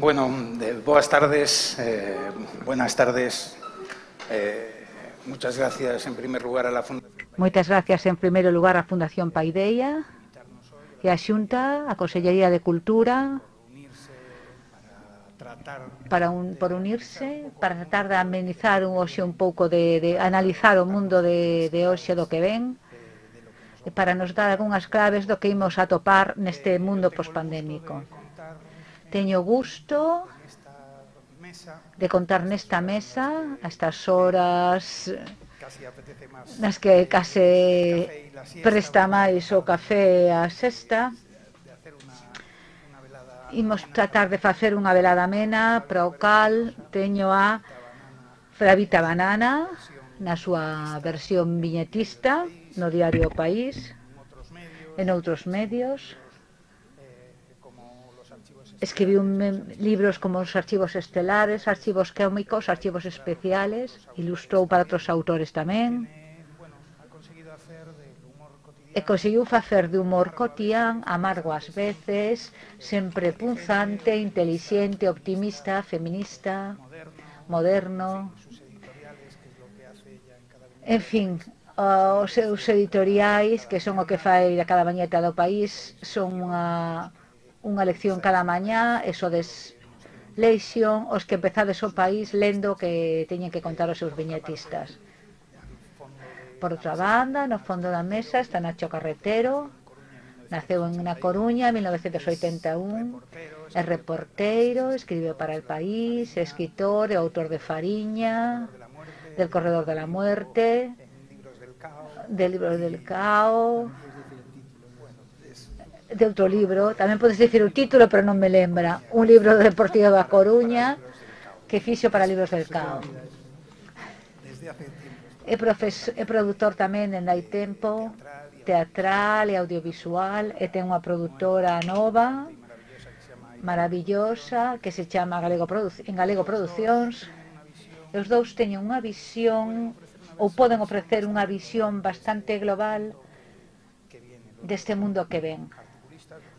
Bueno, de, boas tardes, eh, buenas tardes. Eh, muchas gracias en primer lugar a la Fundación. Moitas gracias en primeiro lugar á Fundación Paideia e a Xunta, a Consellería de Cultura, para un, por unirse, para tratar de amenizar un hoxe un pouco de, de analizar o mundo de, de hoxe do que ven, e para nos dar algunhas claves do que imos atopar neste mundo pospandémico. Teño gusto de contar nesta mesa a estas horas nas que case presta máis o café a sexta. Imos tratar de facer unha velada amena para o cal. Teño a Fravita Banana na súa versión viñetista no diario País en outros medios escribiu libros como os archivos estelares, archivos químicos, archivos especiales, ilustrou para outros autores tamén. E conseguiu facer de humor cotián, amargo ás veces, sempre punzante, inteligente, optimista, feminista, moderno. En fin, os seus editoriais, que son o que fai a cada bañeta do país, son unha unha lección cada mañá eso des leixión os que empezades o país lendo que teñen que contar os seus viñetistas. Por outra banda, no fondo da mesa está Nacho Carretero, naceu en na Coruña en 1981, é reporteiro, escribe para El País, é escritor e autor de Fariña, del Corredor de la Muerte, de Libros del Cao, de outro libro, tamén podes dicir o título, pero non me lembra, un libro do de Deportivo da Coruña que fixo para libros del CAO. É, profesor, é produtor tamén en Dai Tempo, teatral e audiovisual, e ten unha produtora nova, maravillosa, que se chama Galego Produ en Galego Producións. E os dous teñen unha visión ou poden ofrecer unha visión bastante global deste mundo que ven.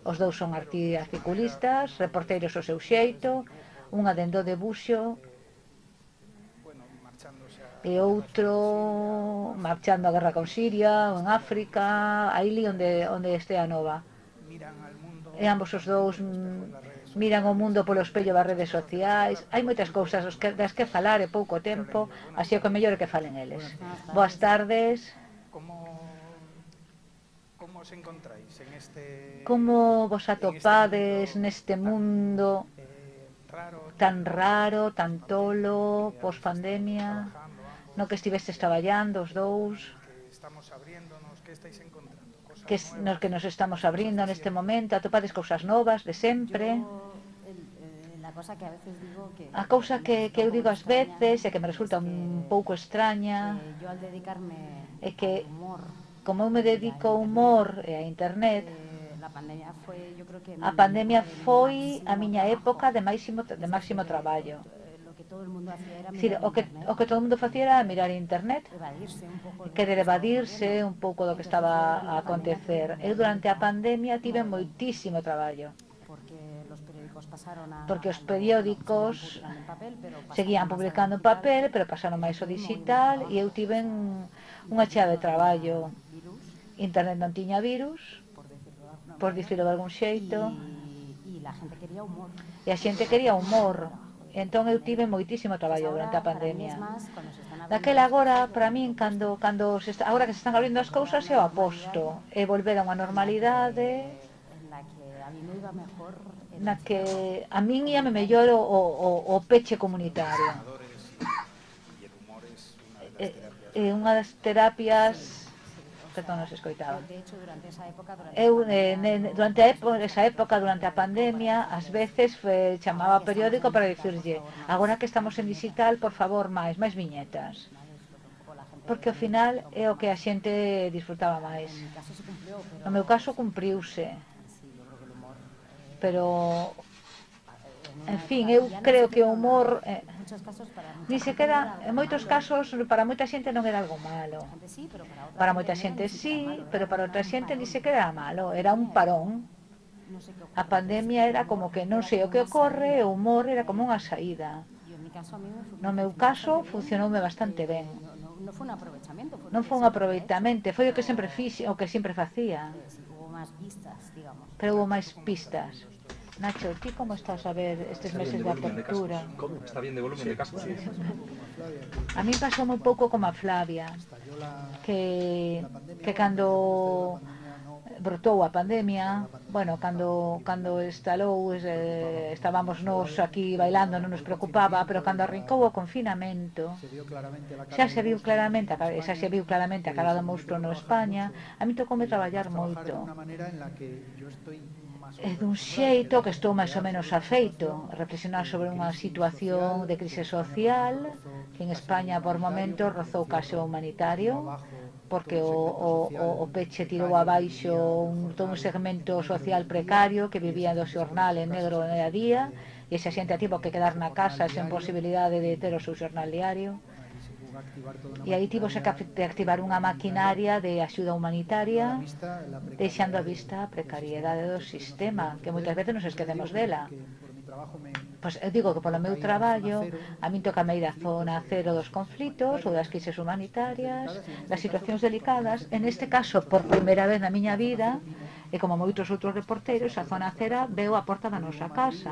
Os dous son articulistas, reporteiros ao seu xeito, unha dendo de buxo e outro marchando a guerra con Siria ou en África, aí onde, onde estea nova. E ambos os dous miran o mundo polo espello das redes sociais. Hai moitas cousas que, das que falar e pouco tempo, así é que mellor que falen eles. Boas tardes. Como os encontráis en este Como vos atopades neste mundo eh, tan raro, tan tolo, pospandemia, no que estivestes traballando os dous? Estamos abriéndonos, que estáis encontrando? Que, nos que nos estamos abrindo neste momento, atopades cousas novas de sempre? Eh, cosa que a veces digo que a cousa que, que eu digo ás veces e que me resulta un pouco extraña que yo al dedicarme é que humor como eu me dedico ao humor e a internet, a pandemia foi a miña época de máximo de máximo traballo. Decir, o que, o que todo mundo facía era mirar internet, querer evadirse un pouco do que estaba eh, a acontecer. Eu durante a pandemia tive moitísimo traballo porque os periódicos seguían publicando en papel, pero pasaron máis o digital e eu tiven unha chea de traballo Internet non tiña virus, por dicirlo de algún xeito. E a xente quería humor. E a xente quería humor. Entón eu tive moitísimo traballo durante a pandemia. Daquela agora, para min, cando, cando se está, agora que se están abrindo as cousas, eu aposto. E volver a unha normalidade na que a min ia me mellor o, o, o peche comunitario. É unha das terapias que non se escoitaban. De hecho, durante esa época, durante Eu, eh, durante a época, esa época, durante a pandemia, ás veces fe, chamaba periódico para dicirlle agora que estamos en digital, por favor, máis, máis viñetas. Porque ao final é o que a xente disfrutaba máis. No meu caso cumpriuse. Pero, en fin, eu creo que o humor... Eh, moitos casos para Ni sequera en moitos casos para moita xente non era algo malo. Pero para, outra para moita xente sí, pero para outra xente ni sequera era malo, era un parón. A pandemia era como que non sei o que ocorre, o humor era como unha saída. No meu caso funcionoume bastante ben non foi un aproveitamento, foi non foi un aproveitamento, foi o que sempre fixe, o que sempre facía. Pero hubo máis pistas. Nacho, ti como estás a ver estes meses de, de apertura? De como? Está bien de volumen sí, de cascos, sí. A mí pasou un pouco como a Flavia, que, que cando brotou a pandemia, bueno, cando cando estalou, eh, estábamos nós aquí bailando, non nos preocupaba, pero cando arrincou o confinamento, xa se viu claramente, xa se viu claramente a cara do monstro no España, a mí tocoume traballar moito é dun xeito que estou máis ou menos afeito reflexionar sobre unha situación de crise social que en España por momentos rozou case o humanitario porque o, o, o, o peche tirou abaixo un, todo un segmento social precario que vivía do xornal en negro a día e esa xente tivo que quedar na casa sen posibilidade de ter o seu xornal diario. E aí tivose que activar unha maquinaria de axuda humanitaria deixando a vista a precariedade do sistema, que moitas veces nos esquecemos dela. Pois eu digo que polo meu traballo a min toca meir a zona cero dos conflitos ou das crises humanitarias, das situacións delicadas. En este caso, por primeira vez na miña vida, e eh, como moitos outros reporteros, a zona cera veo a porta da nosa casa.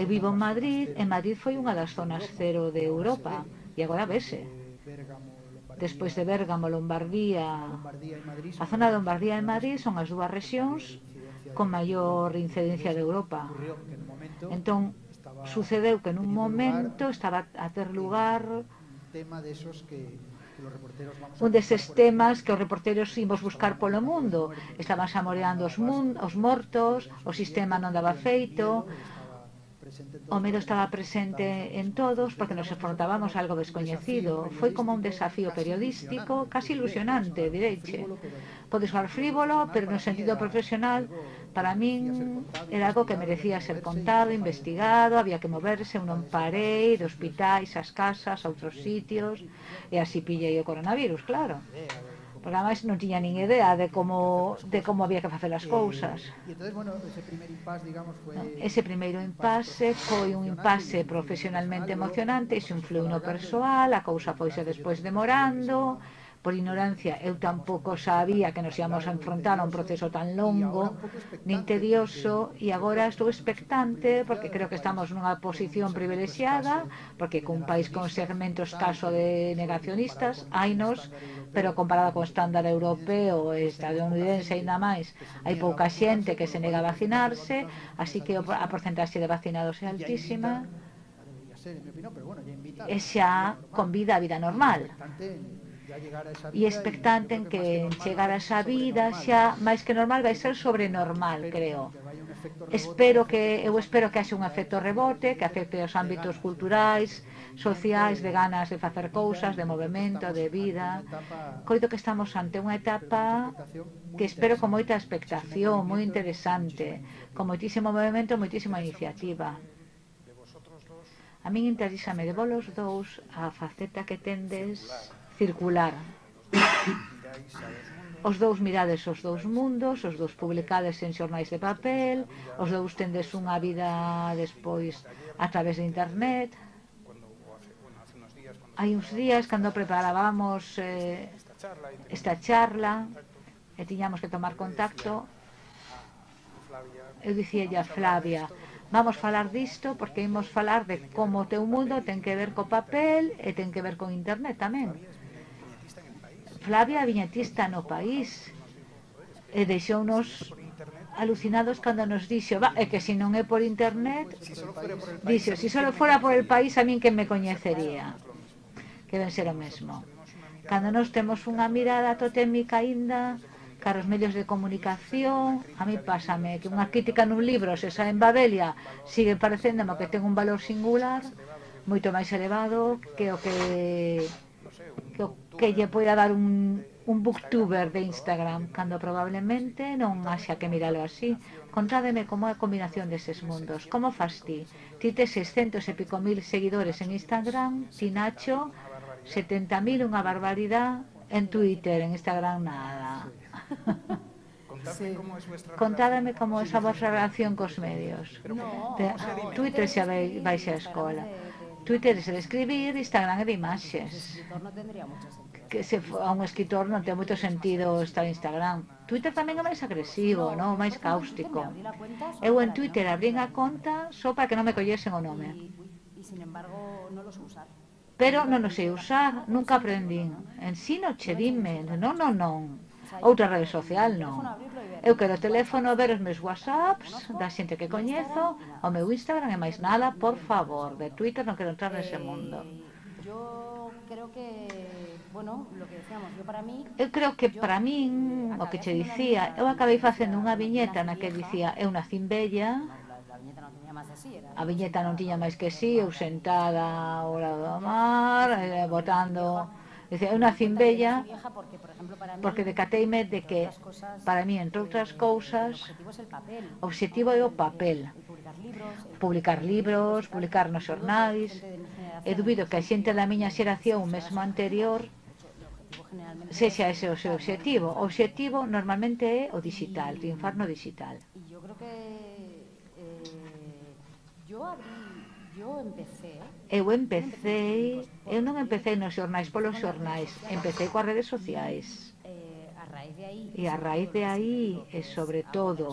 Eu vivo en Madrid, e Madrid foi unha das zonas cero de Europa, e agora vese. Eh. Lombardía, despois de Bérgamo, Lombardía, a zona de Lombardía e Madrid son as dúas rexións con maior incidencia de Europa. Entón, sucedeu que nun momento estaba a ter lugar un deses temas que os reporteros imos buscar polo mundo. Estaban samoreando os, os mortos, o sistema non daba feito, O medo estaba presente en todos porque nos enfrontábamos a algo descoñecido. Foi como un desafío periodístico casi ilusionante, direiche. Pode soar frívolo, pero no sentido profesional, para min era algo que merecía ser contado, investigado, había que moverse, un non parei, de hospitais, as casas, a outros sitios, e así pillei o coronavirus, claro porque además non tiña nin idea de como de como había que facer as eh, cousas. E, entonces, bueno, ese primeiro impasse, digamos, foi Ese primeiro impasse foi un impasse profesionalmente emocionante, iso influiu no persoal, a cousa foise despois demorando, por ignorancia, eu tampouco sabía que nos íamos a enfrontar a un proceso tan longo, nin tedioso, e agora estou expectante, porque creo que estamos nunha posición privilexiada, porque cun país con segmento caso de negacionistas, hainos, pero comparado con estándar europeo, estadounidense e ainda máis, hai pouca xente que se nega a vacinarse, así que a porcentaxe de vacinados é altísima, e xa convida a vida normal e expectante en que chegar a esa vida xa máis que normal vai ser sobrenormal, creo. Espero que eu espero que haxe un efecto rebote, que afecte os ámbitos culturais, sociais, de ganas de facer cousas, de movimento, de vida. Coito que estamos ante unha etapa que espero con moita expectación, moi interesante, con moitísimo movimento, moitísima iniciativa. A min interesame de volos dous a faceta que tendes circular. Os dous mirades os dous mundos, os dous publicades en xornais de papel, os dous tendes unha vida despois a través de internet. Hai uns días, cando preparábamos eh, esta charla, e tiñamos que tomar contacto, eu dicía a Flavia, vamos falar disto porque imos falar de como o teu mundo ten que ver co papel e ten que ver con internet tamén. Flavia viñetista no país e deixounos alucinados cando nos dixo va, é que se non é por internet dixo, se só fora por el país a min que me coñecería que ven ser o mesmo. Cando nos temos unha mirada totémica aínda cara os medios de comunicación, a mí pásame que unha crítica nun libro, se xa en Babelia, sigue parecéndome que ten un valor singular, moito máis elevado que o que que, que lle poida dar un, un booktuber de Instagram, cando probablemente non haxa que miralo así. Contádeme como é a combinación deses mundos. Como faz ti? Ti te 600 e pico mil seguidores en Instagram, ti Nacho, 70.000, unha barbaridade en Twitter, en Instagram, nada. Sí. Contádame como é a vosa relación cos medios. No, Twitter xa vai, vai xa a escola. Twitter é de escribir, Instagram é de imaxes. Que se a un escritor non ten moito sentido estar en Instagram. Twitter tamén é máis agresivo, non? máis cáustico. Eu en Twitter abrín a conta só para que non me collesen o nome. Pero non o sei usar, nunca aprendín. Ensino che dime, non, non, non outra rede social non. Eu quero o teléfono, ver os meus whatsapps da xente que coñezo, o meu Instagram e máis nada, por favor, de Twitter non quero entrar nese mundo. Eh, yo creo que bueno, lo que decíamos, yo para mí Eu creo que para min, o que che dicía, eu acabei facendo unha viñeta na que dicía, eu nacín bella, A viñeta non tiña máis que si, sí, eu sentada ao lado do mar, eh, botando... Dice, eu nacín bella, porque decateime de que, para mí, entre outras cousas, o objetivo é o papel. Publicar libros, publicar nos xornais, e dubido que a xente da miña xeración mesmo anterior sexa ese o seu objetivo. O objetivo normalmente é o digital, triunfar no digital. Yo abrí, yo empecé Eu empecé, eu non empecé nos xornais polos xornais, empecé coas redes sociais. E a raíz de aí, e sobre todo,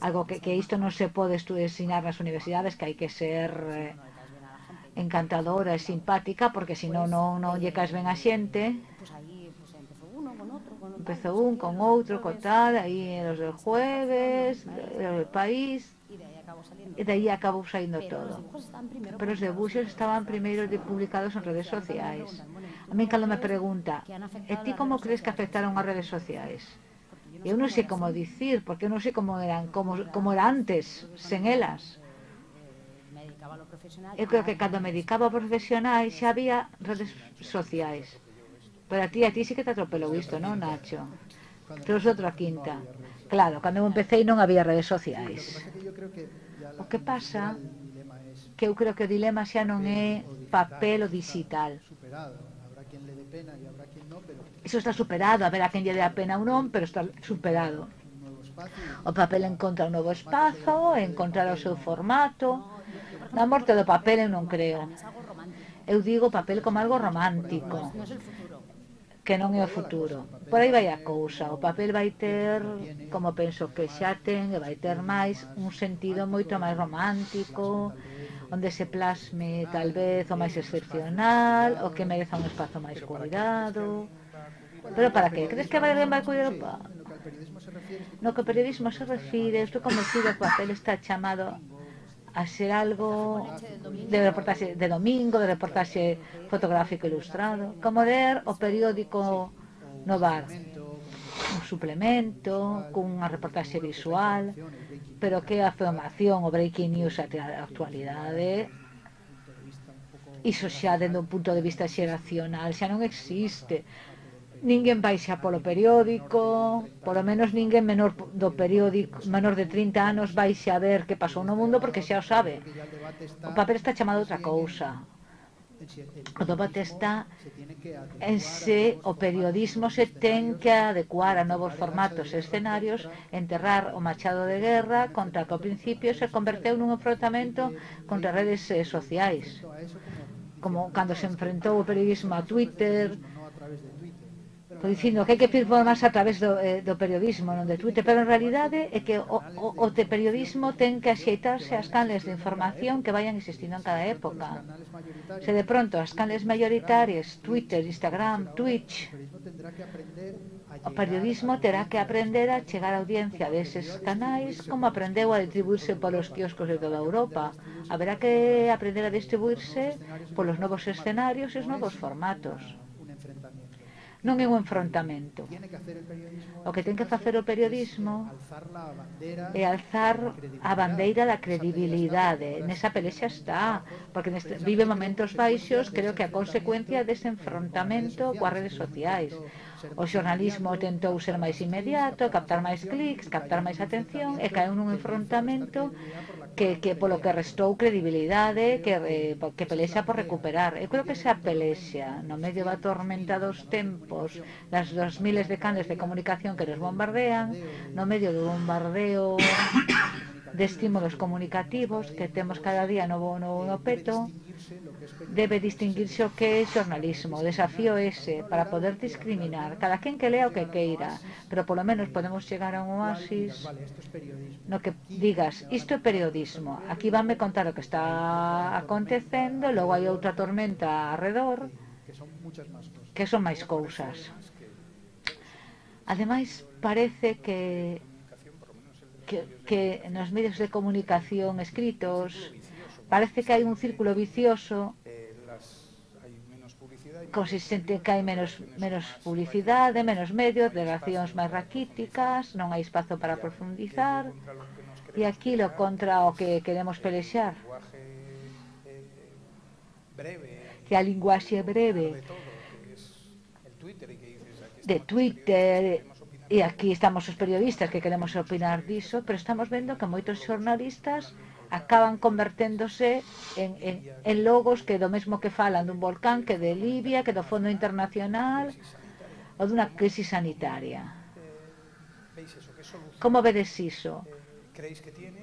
algo que, que isto non se pode ensinar nas universidades, que hai que ser eh, encantadora e simpática, porque senón non, non lle caes ben a xente, empezou un con outro, co tal, aí os del jueves, del país, e de aí acabou saindo todo. Pero os debuxos estaban primeiro de publicados en redes sociais. A mí cando me pregunta, e ti como crees que afectaron as redes sociais? Eu non sei como dicir, porque non sei como eran, como, como era antes, sen elas. Eu creo que cando me dedicaba a profesionais xa había redes sociais. Pero a ti, a ti sí que te atropelou isto, non, Nacho? Trouxe outra quinta. Claro, cando eu empecé non había redes sociais. O que pasa que eu creo que o dilema xa non é papel ou digital. Iso está superado, a ver a quen lle dé a pena ou non, pero está superado. O papel encontra un novo espazo, encontrar o seu formato. Na morte do papel eu non creo. Eu digo papel como algo romántico, que non é o futuro. Por aí vai a cousa, o papel vai ter, como penso que xa ten, e vai ter máis, un sentido moito máis romántico, onde se plasme tal vez o máis excepcional, o que mereza un espazo máis cuidado. Pero para que? Crees que vai vai cuidar o pa? No que o periodismo se refire, estou convencido que o papel está chamado a ser algo de reportaxe de domingo, de reportaxe fotográfico ilustrado, como ler o periódico no bar. Un suplemento, cunha reportaxe visual, pero que a formación, o breaking news até a actualidade, iso xa dende un punto de vista xeracional, xa non existe. Ninguén vai xa polo periódico, polo menos ninguén menor do periódico, menor de 30 anos vai xa ver que pasou no mundo porque xa o sabe. O papel está chamado outra cousa. O debate está en se o periodismo se ten que adecuar a novos formatos e escenarios, enterrar o machado de guerra contra que ao principio se converteu nun enfrontamento contra redes eh, sociais. Como cando se enfrentou o periodismo a Twitter, Pois dicindo que hai que firmar máis a través do, eh, do periodismo, non de Twitter, pero en realidade é que o, o, o te periodismo ten que axeitarse ás canles de información que vayan existindo en cada época. Se de pronto as canles mayoritarias, Twitter, Instagram, Twitch, o periodismo terá que aprender a chegar á audiencia deses canais como aprendeu a distribuirse polos kioscos de toda Europa. Haberá que aprender a distribuirse polos novos escenarios e os novos formatos non é un enfrontamento. O que ten que facer o periodismo é alzar a bandeira da credibilidade. Nesa pelexa está, porque neste, vive momentos baixos, creo que a consecuencia dese enfrontamento coas redes sociais. O xornalismo tentou ser máis inmediato, captar máis clics, captar máis atención e caeu nun enfrontamento que, que polo que restou credibilidade que, eh, que pelexa por recuperar. Eu creo que esa pelexa no medio da tormenta dos tempos das dos miles de canles de comunicación que nos bombardean no medio do bombardeo de estímulos comunicativos que temos cada día no, no, no peto Debe distinguirse o que é xornalismo. O desafío ese, para poder discriminar. Cada quen que lea o que queira, pero polo menos podemos chegar a un oasis no que digas, isto é periodismo. Aquí vanme contar o que está acontecendo, logo hai outra tormenta arredor, que son máis cousas. Ademais, parece que que, que nos medios de comunicación escritos Parece que hai un círculo vicioso. Consistente en que hai menos, menos publicidade, menos medios, delegacións máis raquíticas, non hai espazo para profundizar, e aquí lo contra o que queremos pelexar, que a linguaxe breve. De Twitter, e aquí estamos os periodistas que queremos opinar diso, pero estamos vendo que moitos xornalistas acaban converténdose en, en, en logos que do mesmo que falan dun volcán, que de Libia, que do Fondo Internacional ou dunha crise sanitaria. Como vedes iso?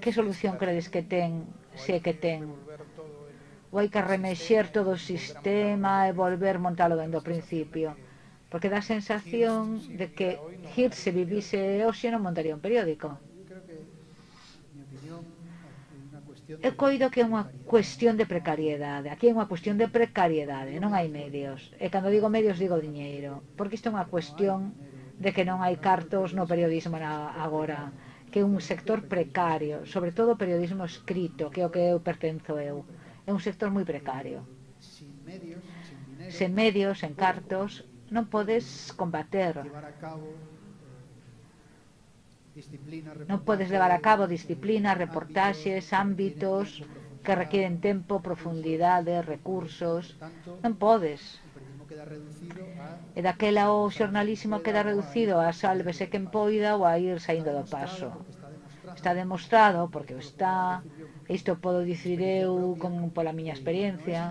Que solución credes que ten, se é que ten? Ou hai que remexer todo o sistema e volver montalo dende do principio? Porque dá a sensación de que Hirse vivise hoxe non montaría un periódico. eu coido que é unha cuestión de precariedade. Aquí é unha cuestión de precariedade, non hai medios. E cando digo medios, digo diñeiro. Porque isto é unha cuestión de que non hai cartos no periodismo na, agora que é un sector precario, sobre todo o periodismo escrito, que é o que eu pertenzo eu. É un sector moi precario. Sen medios, sen cartos, non podes combater Non podes levar a cabo disciplina, reportaxes, ámbitos que requieren tempo, profundidade, recursos. Non podes. E daquela o xornalismo queda reducido a sálvese quen poida ou a ir saindo do paso. Está demostrado, porque está, isto podo dicir eu con, pola miña experiencia,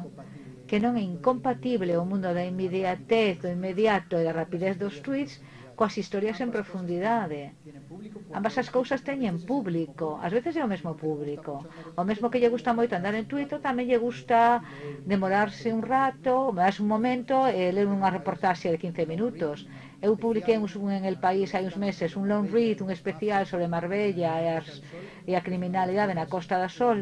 que non é incompatible o mundo da inmediatez, do inmediato e da rapidez dos tweets coas historias en profundidade. Ambas as cousas teñen público, ás veces é o mesmo público. O mesmo que lle gusta moito andar en Twitter, tamén lle gusta demorarse un rato, máis un momento, e ler unha reportaxe de 15 minutos. Eu publiquei un en El País hai uns meses, un long read, un especial sobre Marbella e, as, e a criminalidade na Costa da Sol,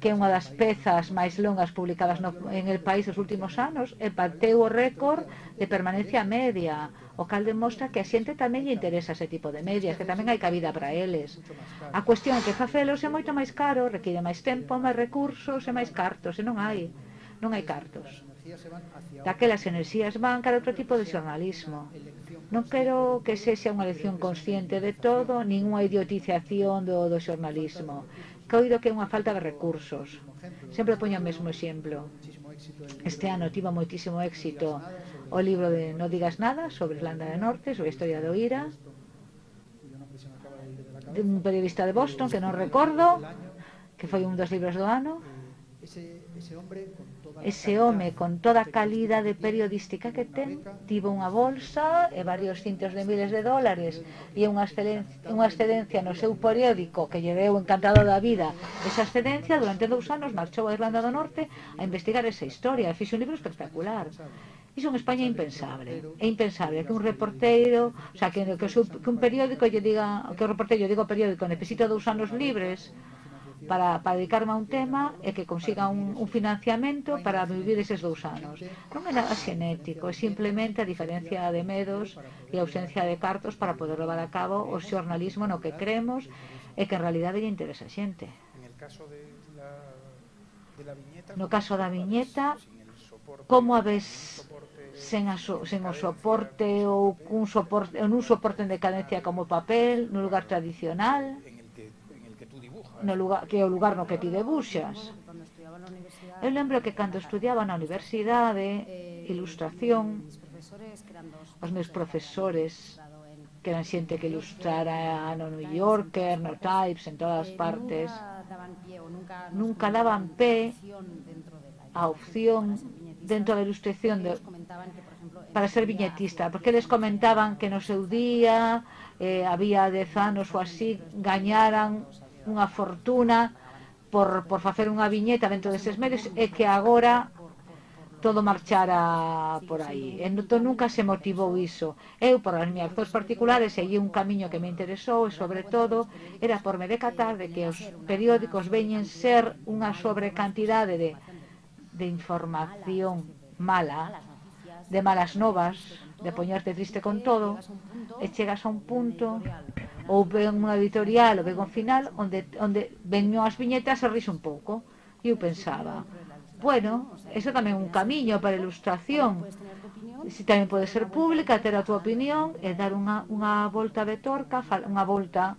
que é unha das pezas máis longas publicadas no, en el país os últimos anos, e bateu o récord de permanencia media, o cal demostra que a xente tamén lle interesa ese tipo de medias, que tamén hai cabida para eles. A cuestión é que facelos é moito máis caro, require máis tempo, máis recursos e máis cartos, e non hai, non hai cartos. Daquelas enerxías van cara outro tipo de xornalismo. Non quero que sexa unha lección consciente de todo, nin unha idiotización do, do xornalismo, coido que é unha falta de recursos. Sempre poño o mesmo exemplo. Este ano tivo moitísimo éxito o libro de No digas nada sobre Irlanda do Norte, sobre a historia do IRA, de un periodista de Boston que non recordo, que foi un dos libros do ano. Ese, ese hombre Ese home con toda a calidade periodística que ten tivo unha bolsa e varios cintos de miles de dólares e unha excelencia, unha excedencia no seu periódico que lle deu encantado da vida. Esa excedencia durante dous anos marchou a Irlanda do Norte a investigar esa historia e fixe un libro espectacular. Iso en España é impensable. É impensable que un reporteiro, o sea, que, que, que un periódico lle diga, que o reporteiro diga ao periódico, necesito dous anos libres, para, para dedicarme a un tema e que consiga un, un financiamento para vivir eses dous anos. Non é nada xenético, é simplemente a diferencia de medos e a ausencia de cartos para poder levar a cabo o xornalismo no que creemos e que en realidade lle interesa a xente. No caso da viñeta, como a vez sen, a so, sen o soporte ou cun soporte, en un soporte en decadencia como papel, nun lugar tradicional? En no lugar, que é o lugar no que ti debuxas. Eu lembro que cando estudiaba na universidade, ilustración, os meus profesores que eran xente que ilustrara no New Yorker, no Times, en todas partes, nunca daban pé a opción dentro da ilustración de, para ser viñetista, porque eles comentaban que no seu día eh, había dez anos ou así gañaran unha fortuna por, por facer unha viñeta dentro deses medios e que agora todo marchara por aí. E entón nunca se motivou iso. Eu, por as miñas cos particulares, segui un camiño que me interesou e, sobre todo, era por me decatar de que os periódicos veñen ser unha sobrecantidade de, de información mala, de malas novas, de poñerte triste con todo e chegas a un punto ou ven unha editorial ou ven un final onde, onde veño as viñetas e rís un pouco. E eu pensaba bueno, eso tamén é un camiño para a ilustración si tamén pode ser pública, ter a túa opinión e dar unha, unha volta de torca unha volta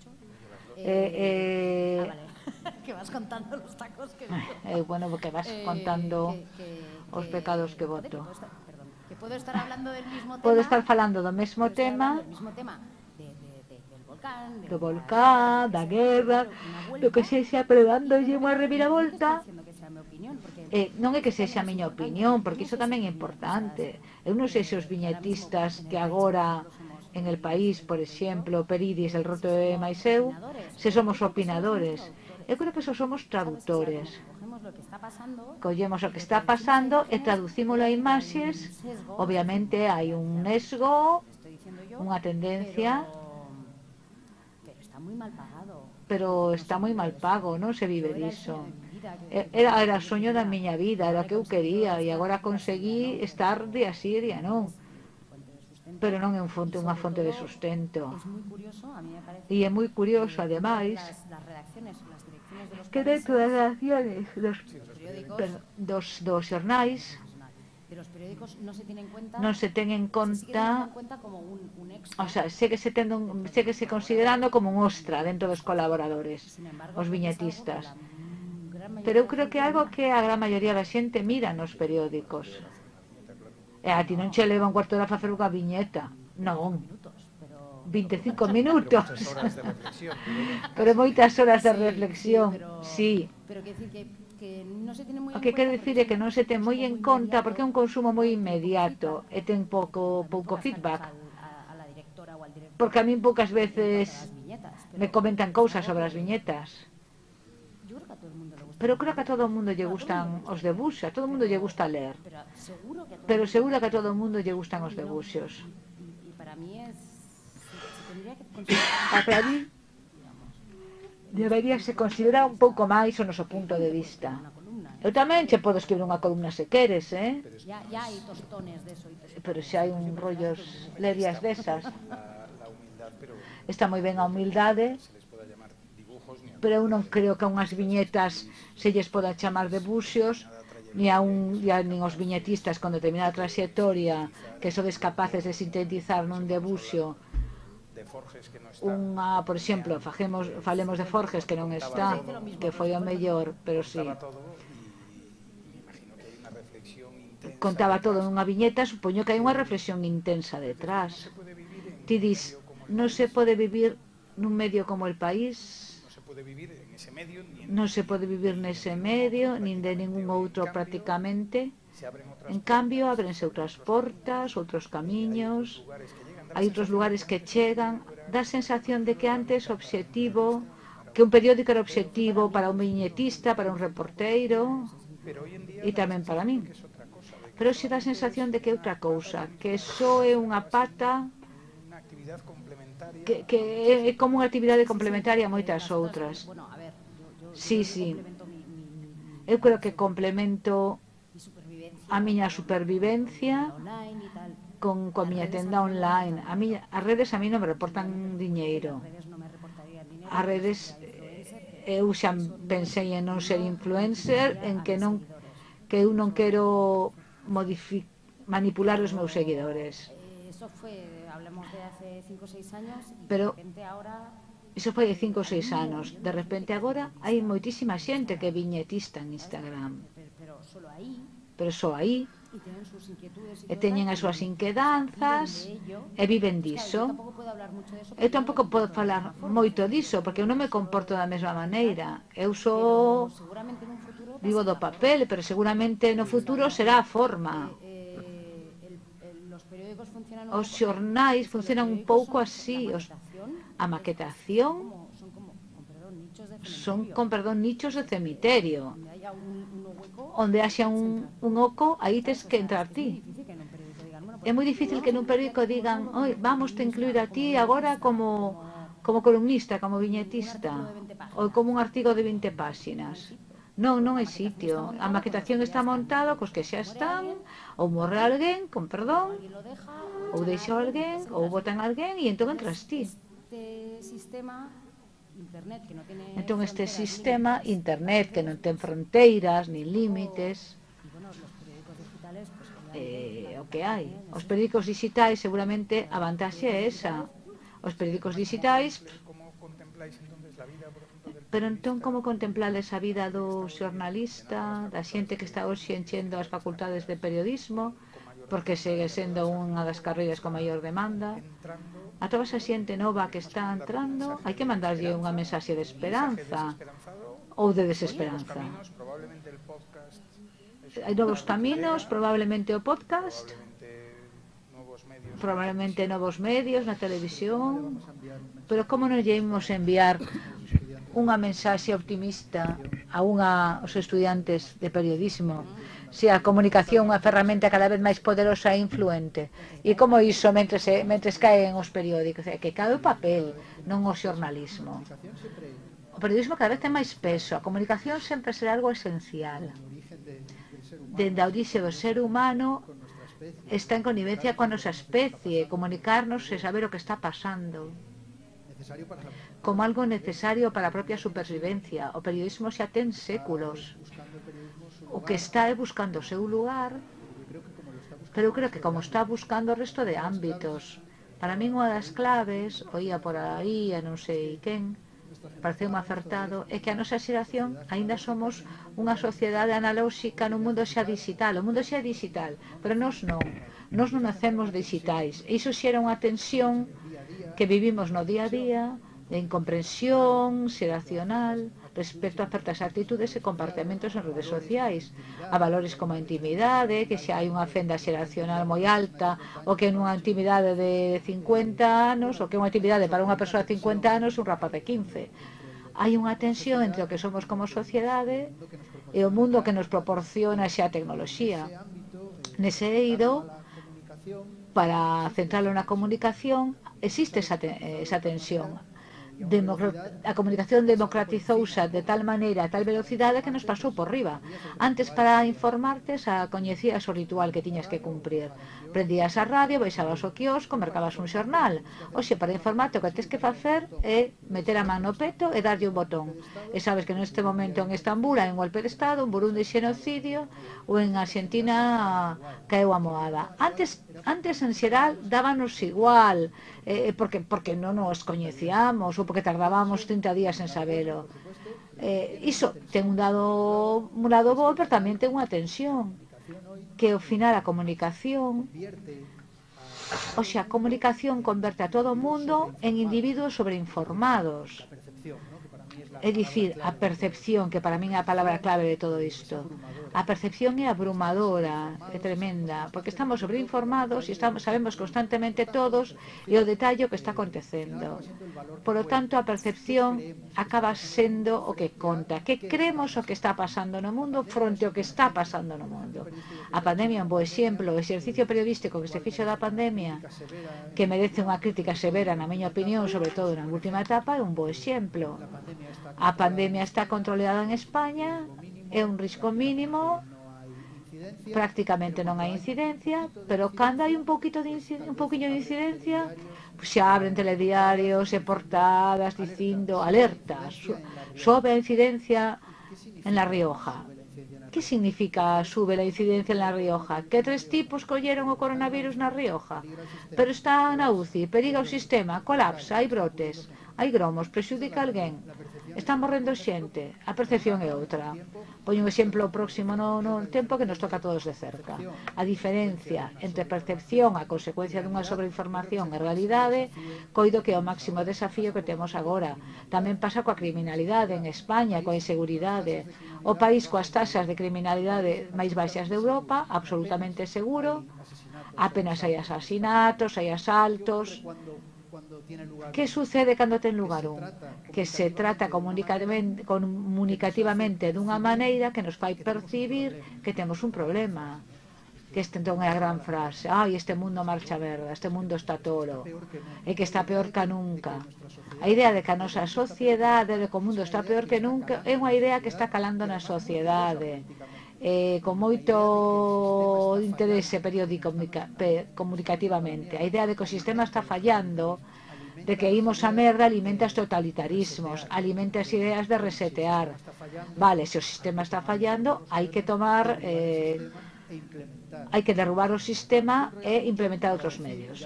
eh, eh, que vas contando los tacos que eh, bueno, porque vas eh, contando eh, que, que, os pecados que voto puedo estar hablando del mismo tema. Podo estar falando do mesmo tema. Do mismo tema de, de, de, del volcán, de do volcán, da guerra, do que sexa, pero dándolle unha reviravolta. Eh, non é que sexa a miña opinión, porque iso tamén é importante. Eu non sei se os viñetistas que agora en el país, por exemplo, Peridis, el roto de Maiseu, se somos opinadores. Eu creo que só somos traductores. Collemos o que está pasando e traducímolo a imaxes. Obviamente hai un nesgo, unha tendencia, pero está moi mal pago, non se vive diso. Era, eh, era soño da miña vida, era o que eu quería, e agora conseguí estar día así, día non. Pero non é un fonte, unha fonte de sustento. E é moi curioso, ademais, que dentro das reacciones dos, dos, dos xornais de los periódicos non se ten en conta non se ten en conta, se cuenta como un, un extra. O sea, sei que se ten un, sei que se considerando como un ostra dentro dos colaboradores, embargo, os viñetistas. Pero eu creo que é algo que a gran maioría da xente mira nos periódicos. E a ti non che leva un cuarto de a facer unha viñeta. Non. 25 minutos. Pero moitas horas de reflexión, sí. Pero que decir que que non se tiene moi O que quero dicir é que non se ten moi en conta porque é un consumo moi inmediato e ten pouco pouco feedback. Porque a min poucas veces me comentan cousas sobre as viñetas. Pero creo que a todo o mundo lle gustan os debuxos, a todo o mundo lle gusta ler. Pero seguro que a todo o mundo lle gustan os debuxos. Para mí, deberíase considerar un pouco máis o noso punto de vista. Eu tamén che podo escribir unha columna se queres, eh? Ya, ya hai tostones deso. Pero se hai un rollos lerias desas. Está moi ben a humildade, pero eu non creo que a unhas viñetas se lles poda chamar de buxios, ni a un ni a nin os viñetistas con determinada trayectoria que sodes capaces de sintetizar nun debuxo de Forges que non está. Unha, ah, por exemplo, fajemos, falemos de Forges que non está, que foi o mellor, pero sí. Contaba todo nunha viñeta, supoño que hai unha reflexión intensa detrás. Ti dis, non se pode vivir nun medio como el país, non se pode vivir nese medio, nin de ningún outro prácticamente. En cambio, abrense outras portas, outros camiños, hai outros lugares que chegan, dá sensación de que antes o obxectivo, que un periódico era obxectivo para un viñetista, para un reporteiro e tamén para min. Pero se dá sensación de que é outra cousa, que só é unha pata que, que é como unha actividade complementaria a moitas outras. Sí, sí. Eu creo que complemento a miña supervivencia con, con mi tenda online. A mi, as redes a mí non me reportan diñeiro. As redes eh, eu xa pensei en non ser influencer, en que non que eu non quero manipular os meus seguidores. Eh, eso fue, hablamos de hace 5 ou 6 años y Pero, de repente ahora Iso foi de 5 ou 6 anos. De repente agora hai moitísima xente que viñetista en Instagram. Pero só aí e teñen as súas inquedanzas e viven diso. Eu tampouco podo falar moito diso, porque eu non me comporto da mesma maneira. Eu sou vivo do papel, pero seguramente no futuro será a forma. Os xornais funcionan un pouco así, os, a maquetación son, con perdón, nichos de cemiterio onde haxa un, un oco, aí tes que entrar ti. É moi difícil que nun periódico digan, oi, vamos te incluir a ti agora como como columnista, como viñetista, ou como un artigo de 20 páxinas. Non, non hai sitio. A maquetación está montada cos que xa están, ou morre alguén, con perdón, ou deixa alguén, ou botan alguén, e entón entras ti. Este sistema internet que non tiene Entón este sistema internet que non ten fronteiras nin límites e, bueno, los periódicos digitales pues, eh, o que hai. Os periódicos digitais seguramente a vantaxe é esa. Os periódicos digitais Pero entón, como contemplades a vida do xornalista, da xente que está hoxe enchendo as facultades de periodismo, porque segue sendo unha das carreiras con maior demanda, a toda esa xente nova que está entrando hai que mandarlle unha mensaxe de esperanza ou de desesperanza. Hai novos caminos probablemente o podcast probablemente novos medios na televisión pero como non lle imos enviar unha mensaxe optimista a unha aos estudiantes de periodismo? se a comunicación é unha ferramenta cada vez máis poderosa e influente. E como iso mentre, se, mentre caen os periódicos, é que cae o papel, non o xornalismo. O periodismo cada vez ten máis peso, a comunicación sempre será algo esencial. Dende a orixe do ser humano está en connivencia coa nosa especie, comunicarnos e saber o que está pasando como algo necesario para a propia supervivencia. O periodismo xa ten séculos o que está é buscando o seu lugar, pero creo que como está buscando o resto de ámbitos. Para min unha das claves, oía por aí, a non sei quen, pareceu un acertado, é que a nosa xeración aínda somos unha sociedade analóxica nun mundo xa digital. O mundo xa é digital, pero nós non. Nós non nacemos digitais. E iso xera unha tensión que vivimos no día a día, de incomprensión xeracional, respecto a certas actitudes e comportamentos en redes sociais, a valores como a intimidade, que se hai unha fenda xeracional moi alta, o que nunha intimidade de 50 anos, o que unha intimidade para unha persoa de 50 anos, un rapaz de 15 hai unha tensión entre o que somos como sociedade e o mundo que nos proporciona xa a tecnoloxía. Nese eido, para centrarlo na comunicación, existe esa, te esa tensión a comunicación democratizouse de tal maneira, a tal velocidade que nos pasou por riba. Antes para informarte xa coñecías o ritual que tiñas que cumprir. Prendías a radio, baixabas o quiosco, mercabas un xornal. Oxe, para informarte o que tens que facer é meter a man no peto e darlle un botón. E sabes que neste momento en Estambul hai un golpe de Estado, un Burundi xenocidio, ou en Argentina caeu a moada. Antes, antes en xeral, dábanos igual, eh, porque, porque non nos coñecíamos ou porque tardábamos 30 días en sabelo. Eh, iso ten un dado un lado bo, pero tamén ten unha tensión que ao final a comunicación O sea, a comunicación converte a todo o mundo en individuos sobreinformados. É dicir, a percepción, que para min é a palabra clave de todo isto a percepción é abrumadora, é tremenda, porque estamos sobreinformados e estamos, sabemos constantemente todos e o detalle que está acontecendo. Por lo tanto, a percepción acaba sendo o que conta, que cremos o que está pasando no mundo fronte ao que está pasando no mundo. A pandemia é un bo exemplo, o exercicio periodístico que se fixo da pandemia, que merece unha crítica severa, na miña opinión, sobre todo na última etapa, é un bo exemplo. A pandemia está controlada en España, É un risco mínimo, prácticamente non hai incidencia, pero cando hai un poquito de un poquinho de incidencia, xa abren telediarios e portadas dicindo alerta, sobe a incidencia en La Rioja. Que significa sube la incidencia en La Rioja? Que tres tipos colleron o coronavirus na Rioja, pero está na UCI, periga o sistema, colapsa, hai brotes, hai gromos, prexudica alguén. Está morrendo xente, a percepción é outra. Poño un exemplo próximo no, no tempo que nos toca a todos de cerca. A diferencia entre percepción a consecuencia dunha sobreinformación e realidade, coido que é o máximo desafío que temos agora. Tamén pasa coa criminalidade en España, coa inseguridade. O país coas taxas de criminalidade máis baixas de Europa, absolutamente seguro, apenas hai asasinatos, hai asaltos, Que sucede cando ten lugar un? Que se trata comunicativamente dunha maneira que nos fai percibir que temos un problema? Que este entón é a gran frase ai, este mundo marcha verda, este mundo está tolo. e que está peor que nunca a idea de que a nosa sociedade de que o mundo está peor que nunca é unha idea que está calando na sociedade. Eh, con moito interese periódico comunicativamente. A idea de que o sistema está fallando de que imos a merda alimenta os totalitarismos, alimenta as ideas de resetear. Vale, se o sistema está fallando, hai que tomar... Eh, hai que derrubar o sistema e implementar outros medios.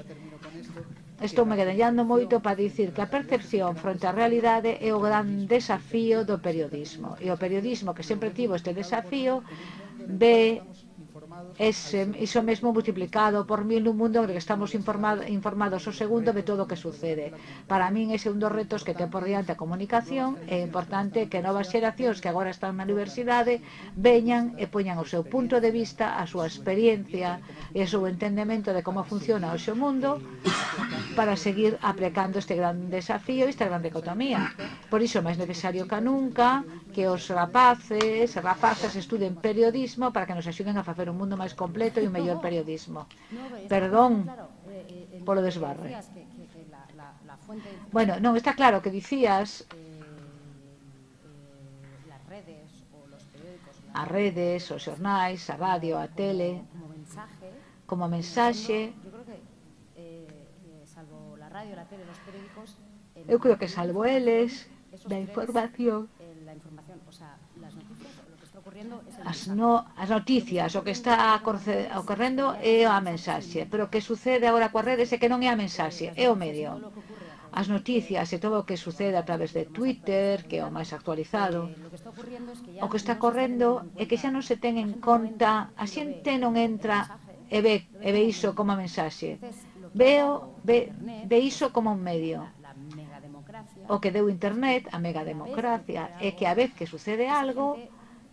Estou me quedallando moito para dicir que a percepción fronte á realidade é o gran desafío do periodismo. E o periodismo que sempre tivo este desafío ve ese, iso mesmo multiplicado por mil nun mundo en que estamos informado, informados o segundo de todo o que sucede. Para min ese un dos retos que ten por diante a comunicación é importante que novas xeracións que agora están na universidade veñan e poñan o seu punto de vista, a súa experiencia e o seu entendemento de como funciona o seu mundo para seguir aplicando este gran desafío e esta gran dicotomía. Por iso é máis necesario que nunca que os rapaces e rapazas estuden periodismo para que nos axuden a facer un mundo máis completo e un mellor periodismo. Perdón polo desbarre. Bueno, non, está claro que dicías eh, eh, eh, as redes, os xornais, a radio, a tele, como mensaxe. Eu creo que salvo eles, da información as, no, as noticias, o que está ocorrendo é a mensaxe. Pero o que sucede agora coas redes é que non é a mensaxe, é o medio. As noticias e todo o que sucede a través de Twitter, que é o máis actualizado. O que está correndo é que xa non se ten en conta, a xente non entra e ve, e ve iso como a mensaxe. Veo, ve, ve iso como un medio. O que deu internet, a megademocracia, é que a vez que sucede algo,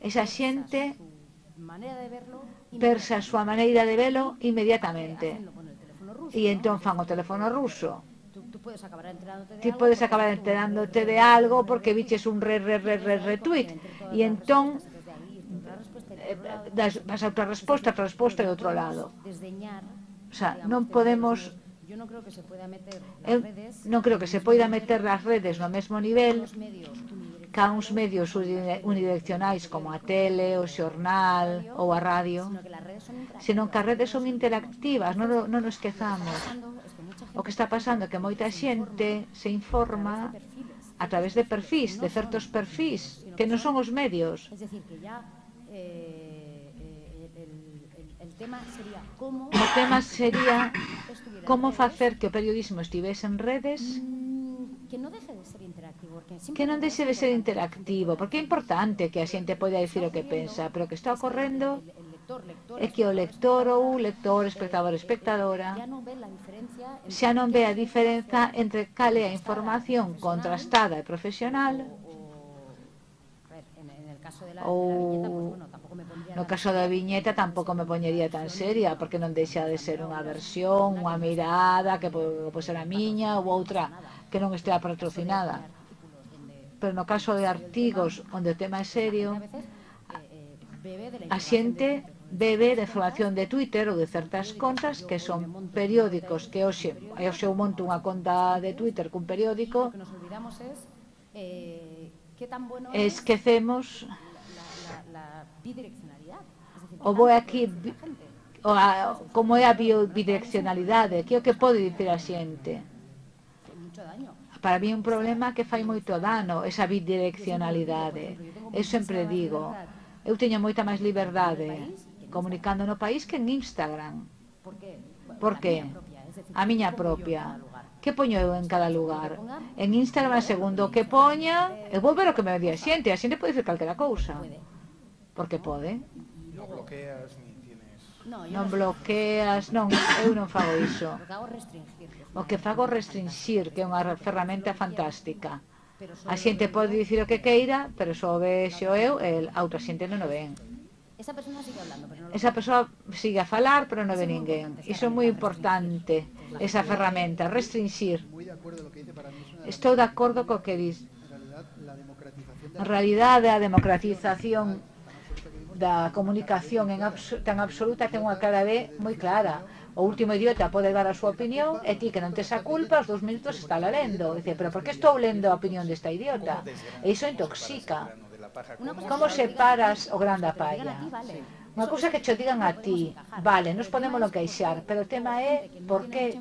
Esa xente persa a súa maneira de velo inmediatamente. E entón fan o teléfono ruso. Ti podes acabar enterándote de algo porque viches un re, re, re, re, retweet. E entón das, vas a outra resposta, outra resposta e outro lado. O sea, non podemos Yo non creo que se poida meter nas redes. Eu non creo que se poida meter nas redes no mesmo nivel ca uns medios unidireccionais como a tele, o xornal ou a radio, senón que as redes son interactivas, non, non nos esquezamos. O que está pasando é que moita xente se informa a través de perfis, de certos perfis, que non son os medios. O tema sería como facer que o periodismo estivese en redes que non deje de ser que non deixe de ser interactivo, porque é importante que a xente poida dicir o que pensa, pero o que está ocorrendo é que o lector ou o lector, espectador, espectadora, xa non ve a diferenza entre cal é a información contrastada e profesional. ou no caso da viñeta tampouco me poñería tan seria porque non deixa de ser unha versión, unha mirada que pode ser a miña ou outra que non estea patrocinada pero no caso de artigos onde o tema é serio, a xente bebe de información de Twitter ou de certas contas que son periódicos que hoxe, hoxe eu monto unha conta de Twitter cun periódico e esquecemos o vou aquí o a, como é a bidireccionalidade que é o que pode dicir a xente? Para mí é un problema que fai moito dano esa bidireccionalidade. Eu sempre digo, eu teño moita máis liberdade comunicando no país que en Instagram. Por que? A miña propia. Que poño eu en cada lugar? En Instagram, segundo que poña, eu vou ver o que me di a xente. A xente pode dicir calquera cousa. Porque pode. Non bloqueas ni tienes... Non bloqueas, non, eu non fago iso o que fago restringir, que é unha ferramenta fantástica. A xente pode dicir o que queira, pero só ve xo eu, el, a outra xente non o ven. Esa persoa sigue hablando, pero non Esa persoa sigue a falar, pero non ve ninguén. Iso é moi importante, esa ferramenta, restringir. Estou de acordo co que dis. En realidade, a democratización da comunicación en abs tan absoluta ten unha cara de moi clara o último idiota pode dar a súa opinión e ti que non tes a culpa os dous minutos está la lendo. Dice, pero por que estou lendo a opinión desta idiota? E iso intoxica. Como separas o gran da palla? Unha cousa que cho digan a ti, vale, nos podemos queixar, pero o tema é por que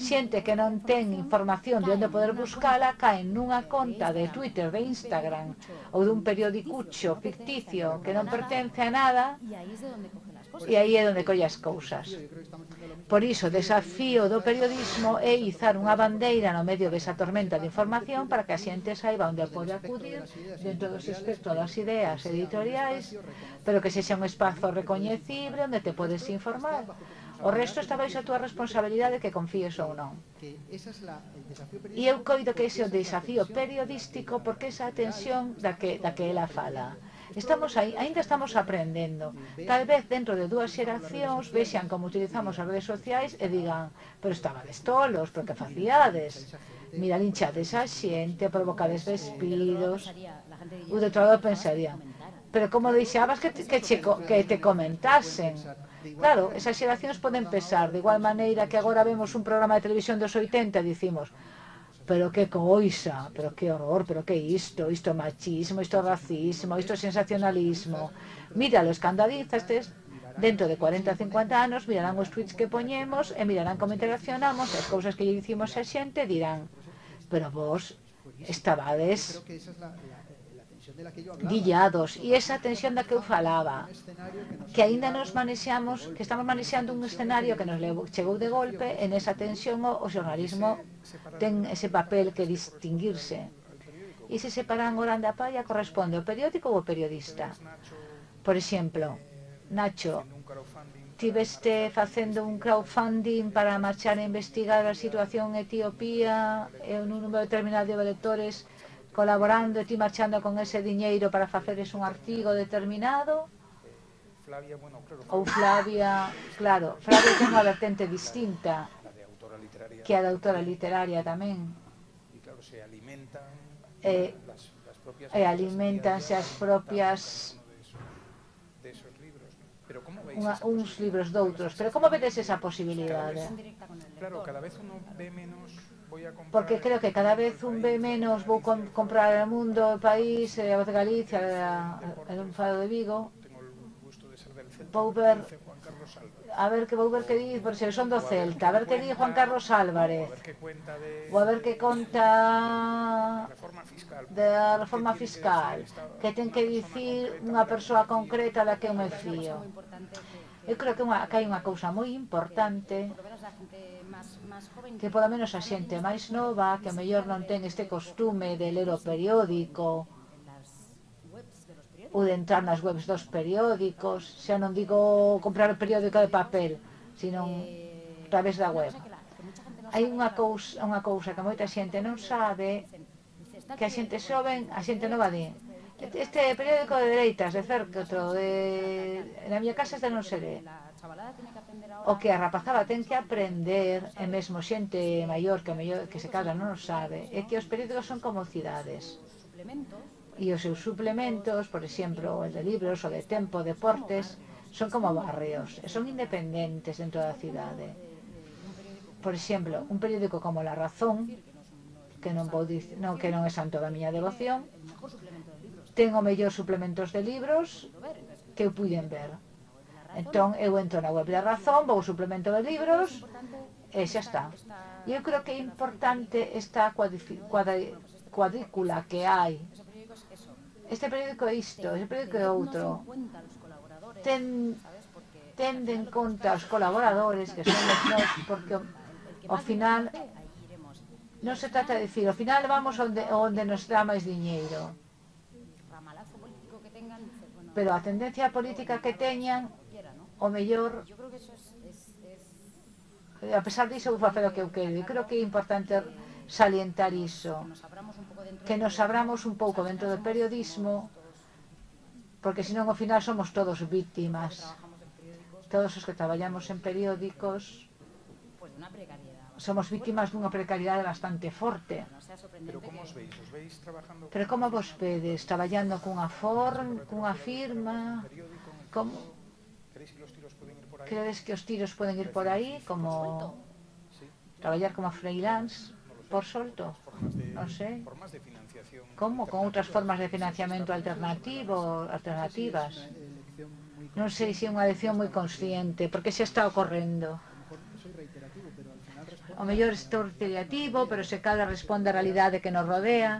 xente que non ten información de onde poder buscala cae nunha conta de Twitter, de Instagram ou dun periodicucho ficticio que non pertence a nada e aí é onde colle as cousas. Por iso, o desafío do periodismo é izar unha bandeira no medio desa tormenta de información para que a xente saiba onde pode acudir dentro do espectro das ideas editoriais, pero que sexa un espazo recoñecible onde te podes informar. O resto está baixo a túa responsabilidade que confíes ou non. E eu coido que ese é o desafío periodístico porque esa atención da que, da que ela fala Estamos aí, aínda estamos aprendendo. Tal vez dentro de dúas xeracións vexan como utilizamos as redes sociais e digan, pero estabades tolos, pero que facíades? Mira, linchades a xente, provocades despidos. O de todo pensaría, pero como deixabas que, te, que, che, que te comentasen? Claro, esas xeracións poden pesar, de igual maneira que agora vemos un programa de televisión dos 80 e dicimos, pero que coisa, pero que horror, pero que isto, isto machismo, isto racismo, isto sensacionalismo. Mira, los candadizastes dentro de 40 50 anos mirarán os tweets que poñemos e mirarán como interaccionamos as cousas que lle dicimos a xente dirán pero vos estabades guillados e esa tensión da que eu falaba que aínda nos manexamos que estamos manexando un escenario que nos levou, chegou de golpe en esa tensión o, o xornalismo ten ese papel que distinguirse. e se separan o da palla corresponde o periódico ou o periodista. Por exemplo Nacho tiveste facendo un crowdfunding para marchar a investigar a situación en Etiopía e un número determinado de lectores colaborando e ti marchando con ese diñeiro para faceres un artigo determinado? Flavia, bueno, claro, Flavia. Ou Flavia, claro, Flavia ten unha vertente distinta que a da autora literaria tamén. E claro, se alimentan eh, las, las propias eh, e alimentanse as propias de esos libros. Pero como veis unha, uns libros doutros, pero como vedes esa posibilidade? Claro, cada vez uno ve menos porque creo que cada vez un ve menos vou com, comprar o mundo, o país, eh, a voz de Galicia, el enfado de Vigo, vou ver a ver que vou ver que di, por se son do Celta, a ver que di Juan Carlos Álvarez. Ou a ver que conta da reforma fiscal, que ten que dicir unha persoa concreta da que eu me fío. Eu creo que, unha, que hai unha cousa moi importante que polo menos a xente máis nova que mellor non ten este costume de ler o periódico ou de entrar nas webs dos periódicos. Xa non digo comprar o periódico de papel sino a través da web. hai unha cousa, unha cousa que moita xente non sabe que a xente xoven, a xente nova di este periódico de dereitas, de cerca, de... na miña casa este non se lee rapazada tiene que aprender ahora... O que a rapazada ten que aprender, e mesmo xente maior que, mellor, que se cadra non o sabe, é que os periódicos son como cidades. E os seus suplementos, por exemplo, o de libros, o de tempo, deportes, son como barrios, son independentes dentro da cidade. Por exemplo, un periódico como La Razón, que non, vou dic, non, que non é santo da miña devoción, ten o mellor suplementos de libros que eu puiden ver. Entón, eu entro na web da Razón, vou ao suplemento de libros, e xa está. E eu creo que é importante esta cuadrícula que hai. Este periódico é isto, este periódico é outro. Ten, tende en conta os colaboradores, que son os nós, porque ao final non se trata de decir, ao final vamos onde, onde nos dá máis diñeiro. Pero a tendencia política que teñan o mellor a pesar diso vou facer o que eu quero eu creo que é importante salientar iso que nos abramos un pouco dentro do periodismo porque senón ao final somos todos víctimas todos os que traballamos en periódicos somos víctimas dunha precariedade bastante forte Pero como os veis? Os veis trabajando... Pero como vos vedes? Traballando cunha forma, cunha firma, como Credes que os tiros poden ir por aí como traballar como freelance por solto? Non sei. Como? Con outras formas de financiamento alternativo, alternativas? Non sei se é unha decisión moi consciente, porque xa está ocorrendo. O mellor estou reiterativo, pero se cada responde á realidade que nos rodea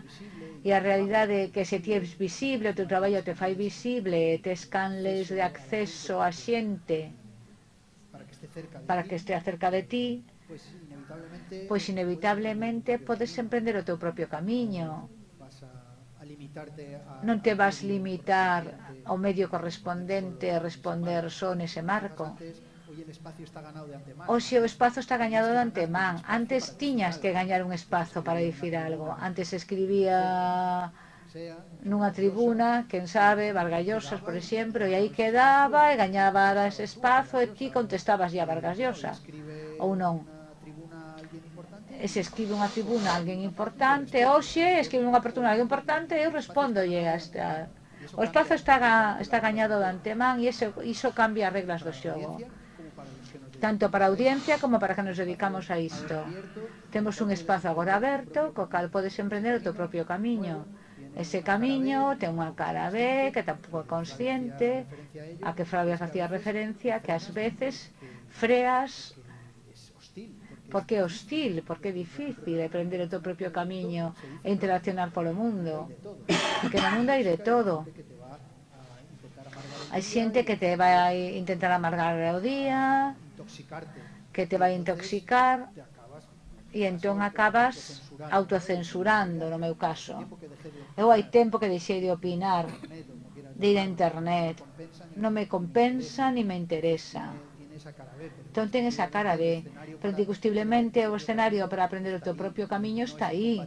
e a realidade que se ti visible, o teu traballo te fai visible, tes canles de acceso a xente para que estea cerca de ti, pois inevitablemente podes emprender o teu propio camiño. Non te vas limitar ao medio correspondente a responder só nese marco. Oxe o espazo está gañado de antemán. Antes tiñas que gañar un espazo para dicir algo. Antes escribía nunha tribuna, quen sabe, Vargallosas, por exemplo, e aí quedaba e gañaba ese espazo e ti contestabas a Vargallosa, ou non. E se escribe unha tribuna a alguén importante, hoxe escribe unha apertura a alguén importante, eu respondo e esta... O espazo está, ga, está gañado de antemán e iso, iso cambia as reglas do xogo tanto para a audiencia como para que nos dedicamos a isto. Temos un espazo agora aberto, co cal podes emprender o teu propio camiño ese camiño, ten unha cara B que tampouco é consciente a que Flavia facía referencia que ás veces freas porque é hostil, porque é difícil emprender o teu propio camiño e interaccionar polo mundo. Que no mundo hai de todo. Hai xente que te vai intentar amargar o día que te vai intoxicar e entón acabas autocensurando no meu caso. Eu hai tempo que deixei de opinar, de ir a internet. Non me compensa ni me interesa. Entón ten esa cara de, pero indiscutiblemente o escenario para aprender o teu propio camiño está aí.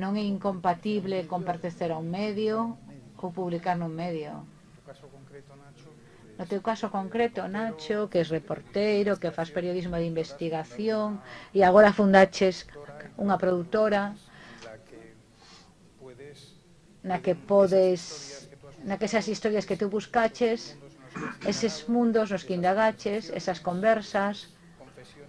Non é incompatible con pertencer a un medio ou publicar nun medio. No teu caso concreto, Nacho, que és reporteiro, que faz periodismo de investigación e agora fundaches unha produtora na que podes na que esas historias que tú buscaches eses mundos nos que indagaches esas conversas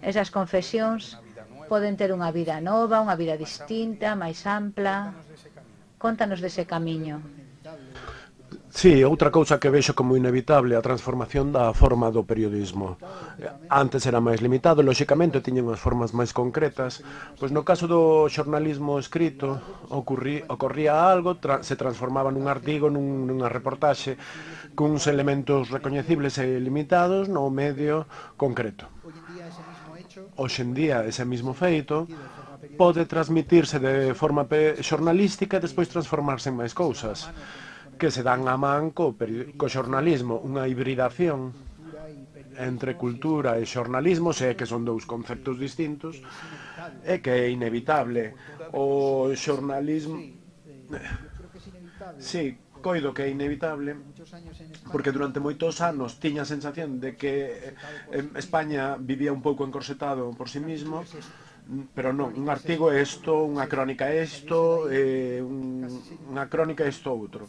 esas confesións poden ter unha vida nova, unha vida distinta, máis ampla. Contanos dese camiño. Sí, outra cousa que vexo como inevitable a transformación da forma do periodismo. Antes era máis limitado, lóxicamente tiñen unhas formas máis concretas, pois no caso do xornalismo escrito ocurrí, ocorría algo, tra, se transformaba nun artigo, nun, nunha reportaxe, cuns elementos recoñecibles e limitados no medio concreto. Hoxendía ese mismo feito pode transmitirse de forma xornalística e despois transformarse en máis cousas que se dan a man co, co xornalismo, unha hibridación entre cultura e xornalismo, se é que son dous conceptos distintos, é que é inevitable. O xornalismo... Sí, coido que é inevitable porque durante moitos anos tiña a sensación de que eh, España vivía un pouco encorsetado por si sí mismo pero non, un artigo é isto, eh, unha crónica é isto, eh, un, unha crónica é isto outro.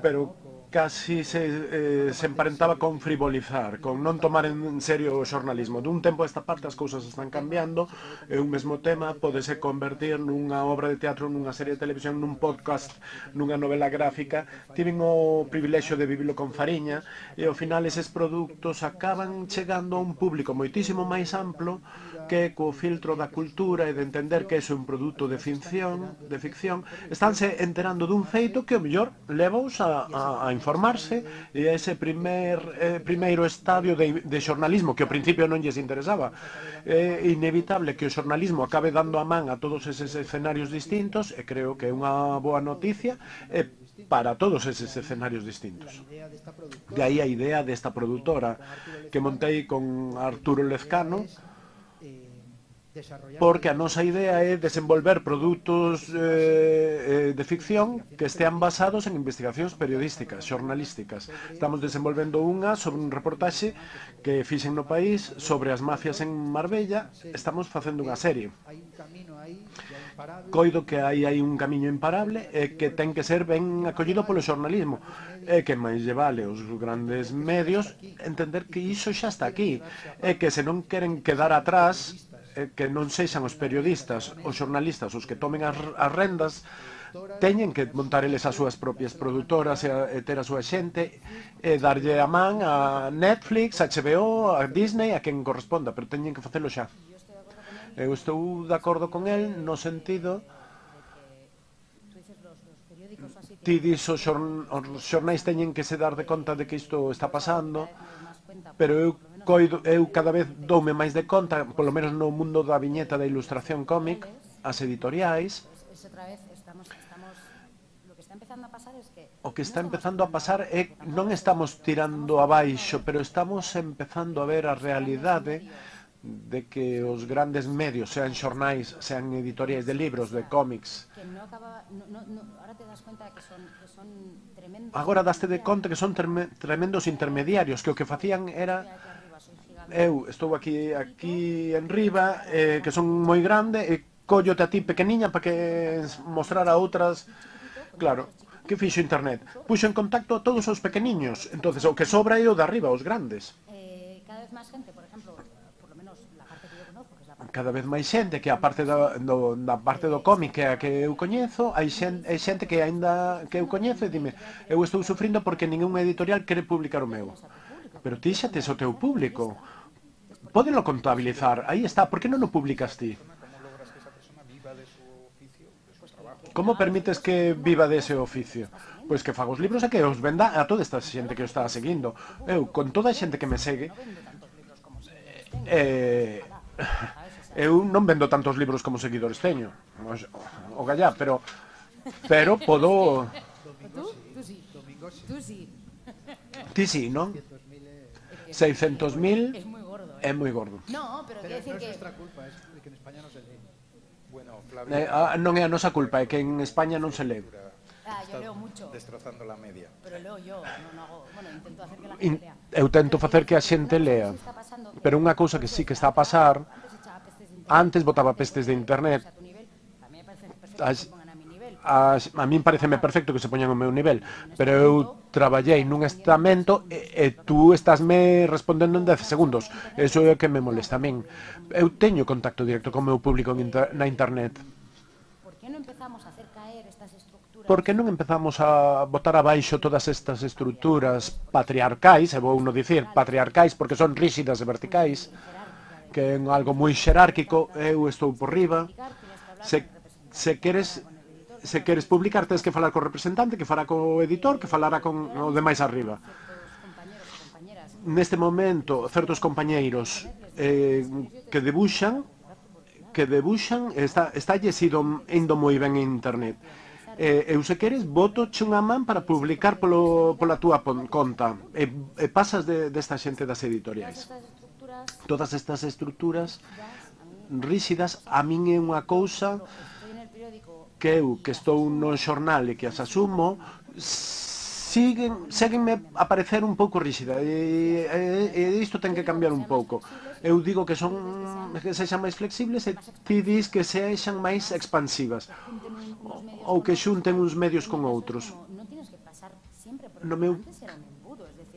Pero casi se, eh, se emparentaba con frivolizar, con non tomar en serio o xornalismo. Dun tempo a esta parte as cousas están cambiando, e un mesmo tema podese convertir nunha obra de teatro, nunha serie de televisión, nun podcast, nunha novela gráfica. Tiven o privilexio de vivilo con fariña, e ao final eses produtos acaban chegando a un público moitísimo máis amplo, que co filtro da cultura e de entender que é un produto de ficción, de ficción, estánse enterando dun feito que o mellor levaos a, a, a informarse e ese primer eh, primeiro estadio de, de xornalismo que ao principio non lles interesaba. É inevitable que o xornalismo acabe dando a man a todos eses escenarios distintos e creo que é unha boa noticia e para todos eses escenarios distintos. De aí a idea desta produtora que montei con Arturo Lezcano, porque a nosa idea é desenvolver produtos eh, eh, de ficción que estean basados en investigacións periodísticas, xornalísticas. Estamos desenvolvendo unha sobre un reportaxe que fixen no país sobre as mafias en Marbella. Estamos facendo unha serie. Coido que aí hai un camiño imparable e que ten que ser ben acollido polo xornalismo e que máis lle vale os grandes medios entender que iso xa está aquí e que se non queren quedar atrás Eh, que non sexan os periodistas, os xornalistas, os que tomen as, as rendas, teñen que montar eles as súas propias produtoras e, a, e ter a súa xente e darlle a man a Netflix, a HBO, a Disney, a quen corresponda, pero teñen que facelo xa. Eu estou de acordo con el no sentido ti dis os xornais teñen que se dar de conta de que isto está pasando, pero eu coido, eu cada vez doume máis de conta, polo menos no mundo da viñeta da ilustración cómic, as editoriais, o que está empezando a pasar é non estamos tirando abaixo, pero estamos empezando a ver a realidade de que os grandes medios, sean xornais, sean editoriais de libros, de cómics, agora daste de conta que son tremendos intermediarios, que o que facían era eu estou aquí aquí en riba, eh, que son moi grande, e collote a ti pequeniña para que mostrar a outras... Claro, que fixo internet? Puxo en contacto a todos os pequeniños, entonces o que sobra é o de arriba, os grandes. Eh, cada vez máis gente, por exemplo, por lo menos la parte que eu conozco, que é parte... Cada vez máis xente que a parte da, do, da parte do cómic que a que eu coñezo, hai xente, hai xente que aínda que eu coñezo e dime, eu estou sufrindo porque ningún editorial quere publicar o meu. Pero ti xa tes o teu público. Pódelo contabilizar, aí está. ¿Por que non o publicas ti? Como permites que viva dese oficio? Pois que fago os libros e que os venda a toda esta xente que o está seguindo. Eu, con toda a xente que me segue, eh, eu non vendo tantos libros como seguidores teño. O gallá, pero pero podo... Ti sí, non? 600.000 é moi gordo. No, pero, pero decir no que... é nuestra culpa, é que en España non se lee. Bueno, Flavio... Eh, ah, non é a nosa culpa, é que en España non se lee. Ah, yo leo mucho. Destrozando la media. Pero leo yo, non hago... Bueno, intento hacer que la gente lea. Eu tento facer que a xente lea. Pero unha cousa que sí que está a pasar... Antes botaba pestes de internet. Antes botaba pestes de internet. As, as, a min pareceme perfecto que se poñan o meu nivel, pero eu traballei nun estamento e, e tú estásme respondendo en 10 segundos. Eso é o que me molesta a min. Eu teño contacto directo con meu público inter, na internet. Por que non empezamos a botar abaixo todas estas estruturas patriarcais, e vou non dicir patriarcais porque son rígidas e verticais, que é algo moi xerárquico, eu estou por riba, se, se queres se queres publicar tens que falar co representante, que fará co editor, que falará con o de máis arriba. Neste momento, certos compañeiros eh, que debuxan que debuxan está, está sido indo moi ben en internet. Eh, eu se queres, voto unha man para publicar polo, pola túa conta. E, e pasas de, desta xente das editoriais. Todas estas estruturas rígidas a min é unha cousa que eu que estou no xornal e que as asumo siguen, seguenme a parecer un pouco rígida e, e, e isto ten que cambiar un pouco. Eu digo que son que sexan máis flexibles e ti dis que sexan máis expansivas. Ou que xunten uns medios con outros. No meu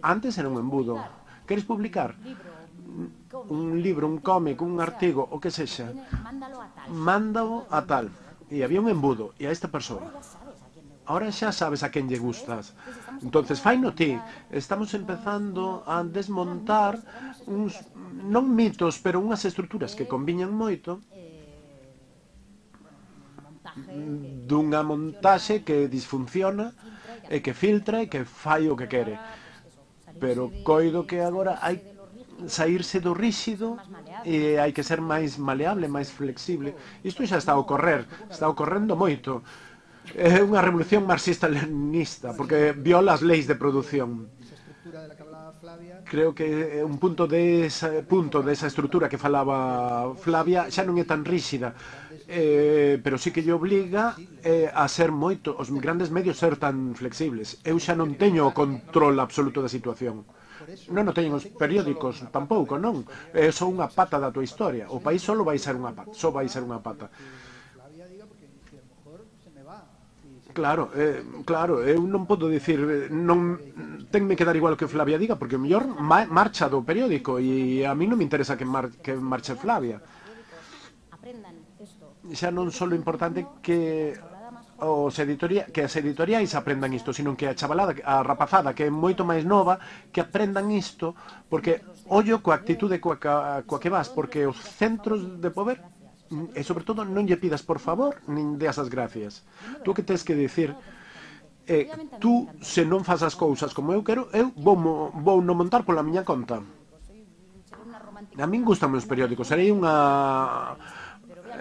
antes era un embudo. Queres publicar? Un libro, un cómic, un artigo o que sexa. Mándalo a tal e había un embudo e a esta persoa ahora xa sabes a quen lle gustas. Entonces, fai no ti. Estamos empezando a desmontar uns, non mitos, pero unhas estruturas que conviñan moito dunha montaxe que disfunciona e que filtra e que fai o que quere. Pero coido que agora hai saírse do ríxido e hai que ser máis maleable, máis flexible. Isto xa está a ocorrer, está ocorrendo moito. É unha revolución marxista-leninista, porque viola as leis de produción. Creo que un punto de esa, punto desa estrutura que falaba Flavia xa non é tan ríxida, eh, pero sí que lle obliga eh, a ser moito, os grandes medios ser tan flexibles. Eu xa non teño o control absoluto da situación non no teñen os periódicos tampouco, non? É só unha pata da tua historia. O país só vai ser unha pata, só vai ser unha pata. Claro, eh, claro, eu non podo dicir eh, non tenme que dar igual que Flavia diga porque o mellor ma marcha do periódico e a mí non me interesa que, mar que marche Flavia. Xa non só importante que os editoria, que as editoriais aprendan isto, sino que a chavalada, a rapazada que é moito máis nova, que aprendan isto, porque ollo coa actitude coa, coa, coa que vas, porque os centros de poder mm, e sobre todo non lle pidas por favor nin deas as gracias. Tú que tes que dicir eh, tú se non fas as cousas como eu quero, eu vou, vou non montar pola miña conta. A min gustan os periódicos, serei unha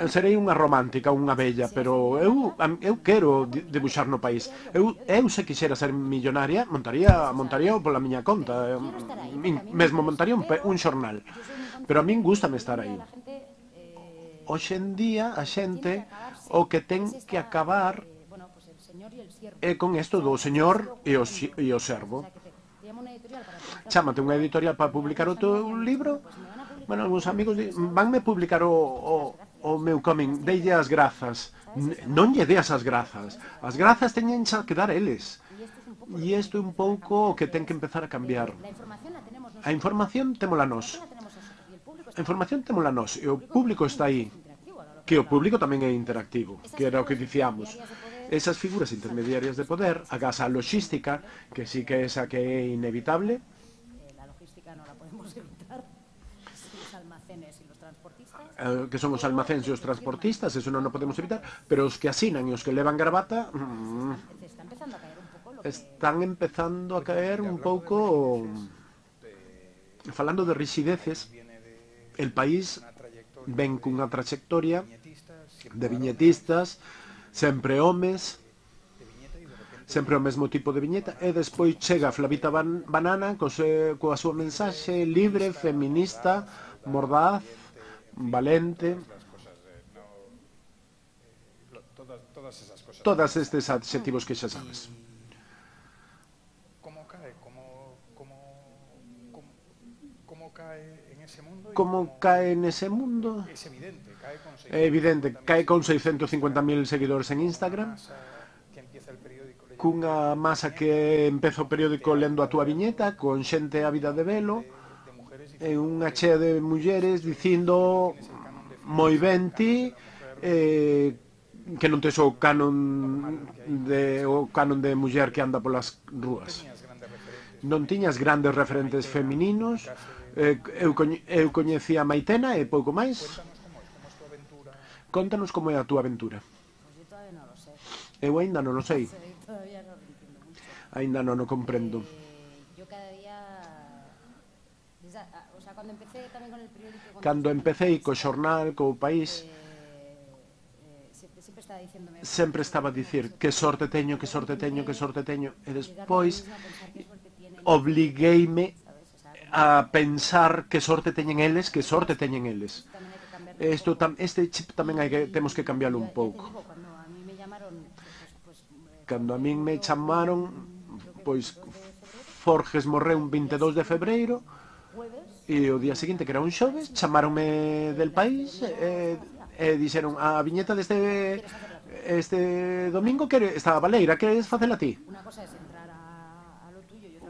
serei unha romántica, unha bella, pero eu eu quero debuxar no país. Eu eu se quixera ser millonaria, montaría montaría pola miña conta, min, mesmo montaría un, un xornal. Pero a min gustame estar aí. Hoxe en día a xente o que ten que acabar é con isto do señor e o, e o servo. Chámate unha editorial para publicar o teu libro, bueno, os amigos vanme publicar o, o, o meu coming, deille as grazas. Non lle deas as grazas. As grazas teñen xa que dar eles. E isto é un pouco o que ten que empezar a cambiar. A información témola nós. A información témola nós e o público está aí. Que o público tamén é interactivo, que era o que dicíamos. Esas figuras intermediarias de poder, a logística, que sí que é esa que é inevitable, Eh, que son os almacéns e os transportistas, eso non o podemos evitar, pero os que asinan e os que levan gravata mm, están empezando a caer un pouco falando de rixideces el país ven cunha trayectoria de viñetistas sempre homes sempre o mesmo tipo de viñeta e despois chega Flavita Ban Banana co coa súa mensaxe libre, feminista, mordaz valente. Todas estes adxetivos que xa sabes. Como cae, como, como, como, como cae en ese mundo? Como cae en ese mundo? Es evidente, cae con, evidente, cae con 650.000 seguidores en Instagram cunha masa que empeza o periódico lendo a túa viñeta, con xente ávida de velo, e unha chea de mulleres dicindo moi ben ti eh, que non tes o canon de o canon de muller que anda polas rúas. Non tiñas grandes referentes femininos, eh, eu, eu coñecía a Maitena e pouco máis. Contanos como é a túa aventura. Eu aínda non o sei. Aínda non o comprendo. Cando empecé co xornal, co país, sempre estaba a dicir que sorte teño, que sorte teño, que sorte teño, e despois eh, obligueime a pensar que sorte teñen eles, que sorte teñen eles. Esto tam, este chip tamén hai que temos que cambiálo un pouco. Cando a min me chamaron, pois Forges morreu un 22 de febreiro, E o día seguinte, que era un xoves, chamaronme del país e, e dixeron a viñeta deste este domingo que estaba Baleira, queres facela ti?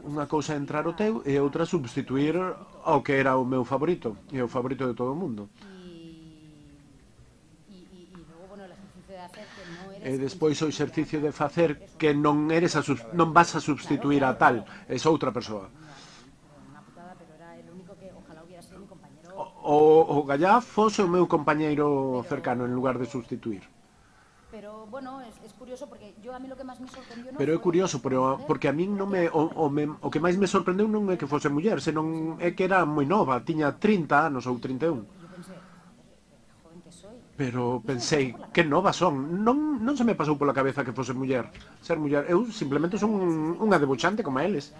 Unha cousa é entrar ao teu e outra substituir ao que era o meu favorito e o favorito de todo o mundo. e despois o exercicio de facer que non eres a non vas a substituir a tal, es outra persoa. o, o Gallá fose o meu compañeiro cercano en lugar de sustituir. Pero, bueno, es, es curioso porque yo a mí lo que más me sorprendió no Pero é curioso, pero, ¿Eh? porque a min non me o, o, me, o que máis me sorprendeu non é que fose muller, senón é que era moi nova, tiña 30 anos ou 31. Pero pensei, que nova son. Non, non se me pasou pola cabeza que fose muller, ser muller. Eu simplemente son unha debuxante como eles.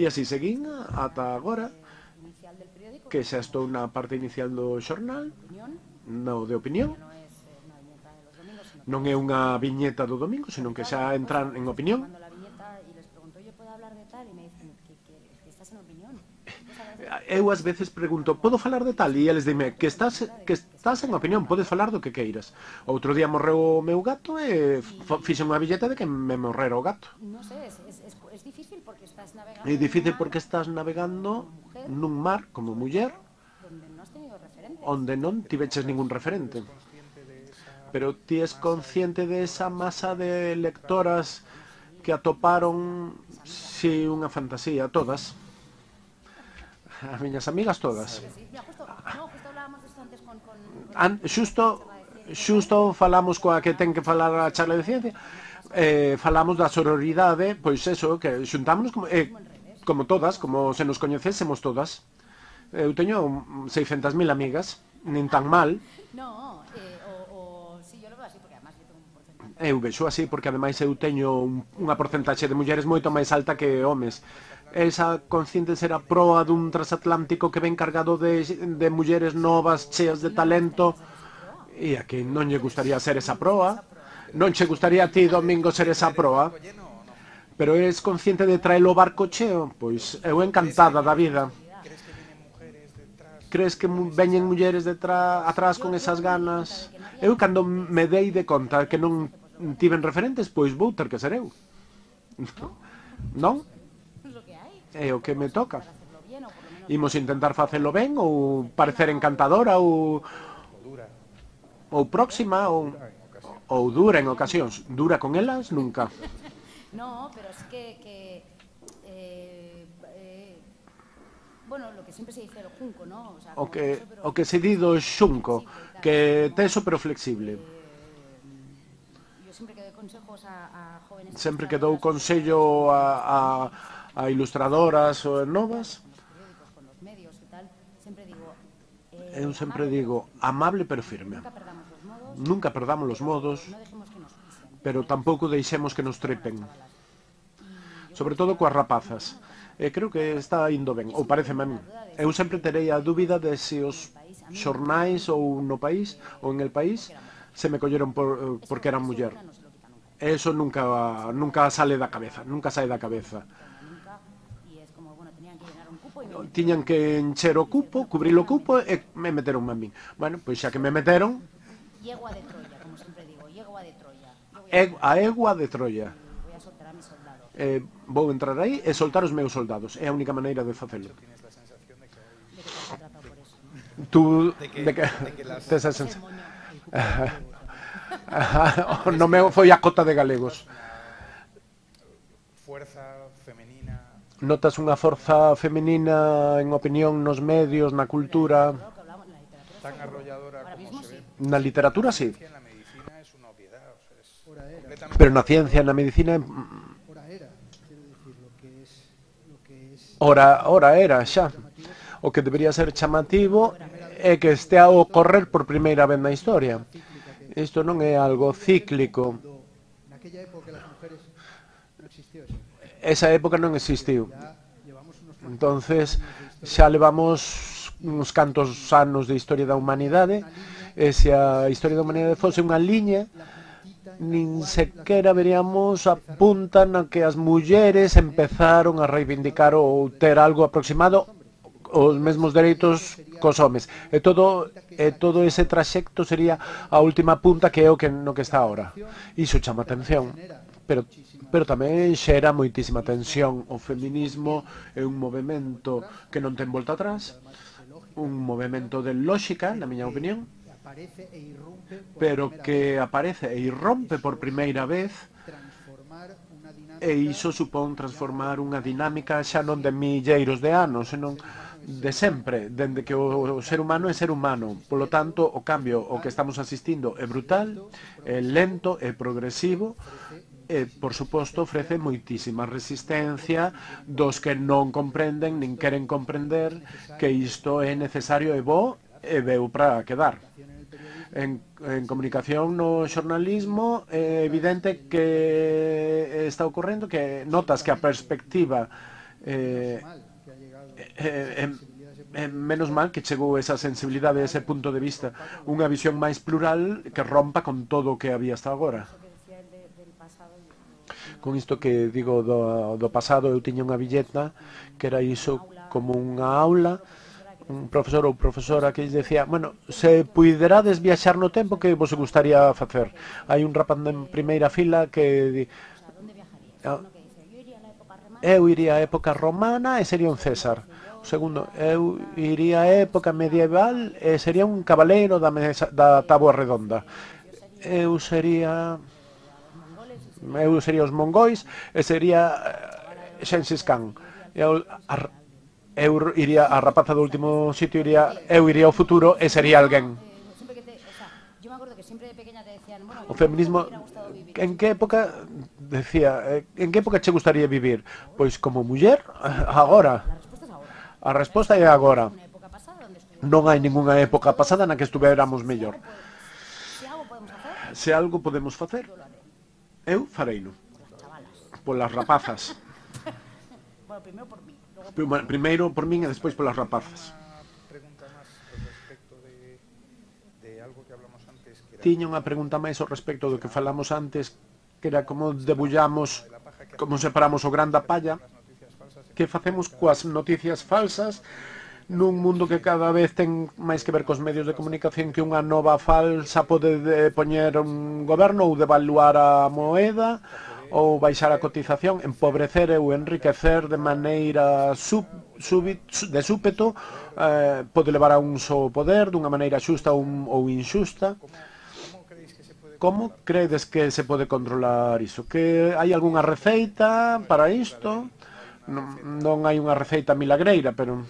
E así seguín ata agora que xa estou na parte inicial do xornal, no de opinión. Non é unha viñeta do domingo, senón que xa entran en opinión. Eu ás veces pregunto, podo falar de tal? E eles dime, que estás, que estás en opinión, podes falar do que queiras. Outro día morreu o meu gato e fixen unha billeta de que me morrera o gato. Non sei, é difícil porque estás navegando... É difícil porque estás navegando nun mar como muller onde non tiveches ningún referente. Pero ti es consciente de esa masa de lectoras que atoparon si unha fantasía, todas. As miñas amigas todas. An, xusto xusto falamos coa que ten que falar a charla de ciencia, eh, falamos da sororidade, pois eso, que xuntámonos como, eh, como todas, como se nos coñecésemos todas. Eu teño 600.000 amigas, nin tan mal. No, eh, o, o, si, yo lo veo así, porque además yo tengo un porcentaje. Eu vexo así, porque ademais eu teño un, unha porcentaxe de mulleres moito máis alta que homes. Esa consciente será proa dun transatlántico que ven cargado de, de mulleres novas, cheas de talento, e a que non lle gustaría ser esa proa. Non che gustaría a ti, Domingo, ser esa proa? Pero eres consciente de traelo barco cheo? Pois eu encantada da vida. Crees que veñen mulleres detrás, atrás con esas ganas? Eu cando me dei de conta que non tiven referentes, pois vou ter que ser eu. Non? É o que me toca. Imos intentar facelo ben ou parecer encantadora ou ou próxima ou ou dura en ocasións. Dura con elas nunca. No, pero es que, que eh, eh, bueno, lo que siempre se dice lo junco, ¿no? O, sea, o que, eso, pero... o que se di do xunco, que, que teso pero flexible. Eh, yo sempre que dou consejos a, a jóvenes... Sempre que dou consello a, a, a ilustradoras ou novas... Con los medios e tal, sempre digo... Eh, eu sempre digo, amable pero firme. Nunca perdamos los modos. Nunca perdamos los modos. No pero tampouco deixemos que nos trepen. Sobre todo coas rapazas. E creo que está indo ben, ou parece a mí. Eu sempre terei a dúbida de se os xornais ou no país, ou en el país, se me colleron por, eh, porque era muller. Eso nunca, nunca sale da cabeza, nunca sae da cabeza tiñan que encher o cupo, cubrir o cupo e me meteron a min. Bueno, pois xa que me meteron, a egua de Troia. Eh, vou entrar aí e soltar os meus soldados. É a única maneira de facelo. Tú, de que, tes a sensación... no meu foi a cota de galegos. Notas unha forza femenina en opinión nos medios, na cultura? Tan arrolladora como se ve. Na literatura, sí pero na ciencia, na medicina ora, ora ora era xa. O que debería ser chamativo é que estea a ocorrer por primeira vez na historia. Isto non é algo cíclico. Esa época non existiu. Entonces, xa levamos uns cantos anos de historia da humanidade, e se a historia da humanidade fose unha liña, nin sequera veríamos apuntan na que as mulleres empezaron a reivindicar ou ter algo aproximado os mesmos dereitos cos homes. E todo e todo ese traxecto sería a última punta que é o que no que está agora. Iso chama atención, pero pero tamén xera moitísima tensión. O feminismo é un movimento que non ten volta atrás, un movimento de lógica, na miña opinión, aparece e irrompe pero que aparece e irrompe por primeira vez e iso supón transformar unha dinámica xa non de milleiros de anos, senón de sempre, dende que o ser humano é ser humano. Polo tanto, o cambio o que estamos asistindo é brutal, é lento, é progresivo, e, por suposto, ofrece moitísima resistencia dos que non comprenden nin queren comprender que isto é necesario e bo e veu para quedar en, en comunicación no xornalismo é evidente que está ocorrendo que notas que a perspectiva eh, eh, eh, eh, menos mal que chegou esa sensibilidade, ese punto de vista, unha visión máis plural que rompa con todo o que había hasta agora. Con isto que digo do, do pasado, eu tiña unha billeta que era iso como unha aula un profesor ou profesora que lle decía, bueno, se puiderades viaxar no tempo que vos gustaría facer. Hai un rapaz en primeira fila que di, ah, eu iría á época romana e sería un César. O segundo, eu iría á época medieval e sería un cabaleiro da, mesa, da tabua redonda. Eu sería... Eu sería os mongois e sería eh, Xenxis Khan. Eu, a, eu iría a rapaza do último sitio iría eu iría ao futuro e sería alguén. O feminismo en que época decía, en que época che gustaría vivir? Pois como muller agora. A resposta é agora. Non hai ningunha época pasada na que estuveramos mellor. Se algo podemos facer, eu fareino. Polas rapazas. Bueno, primeiro por mí primeiro por min e despois polas rapazas. Tiña unha pregunta máis ao respecto do que falamos antes, que era como debullamos, como separamos o gran da palla, que facemos coas noticias falsas nun mundo que cada vez ten máis que ver cos medios de comunicación que unha nova falsa pode poñer un goberno ou devaluar a moeda, ou baixar a cotización, empobrecer ou enriquecer de maneira sub, subit, de súpeto eh, pode levar a un só poder dunha maneira xusta ou, ou inxusta. Como credes que se pode controlar iso? Que hai algunha receita para isto? Non, non hai unha receita milagreira, pero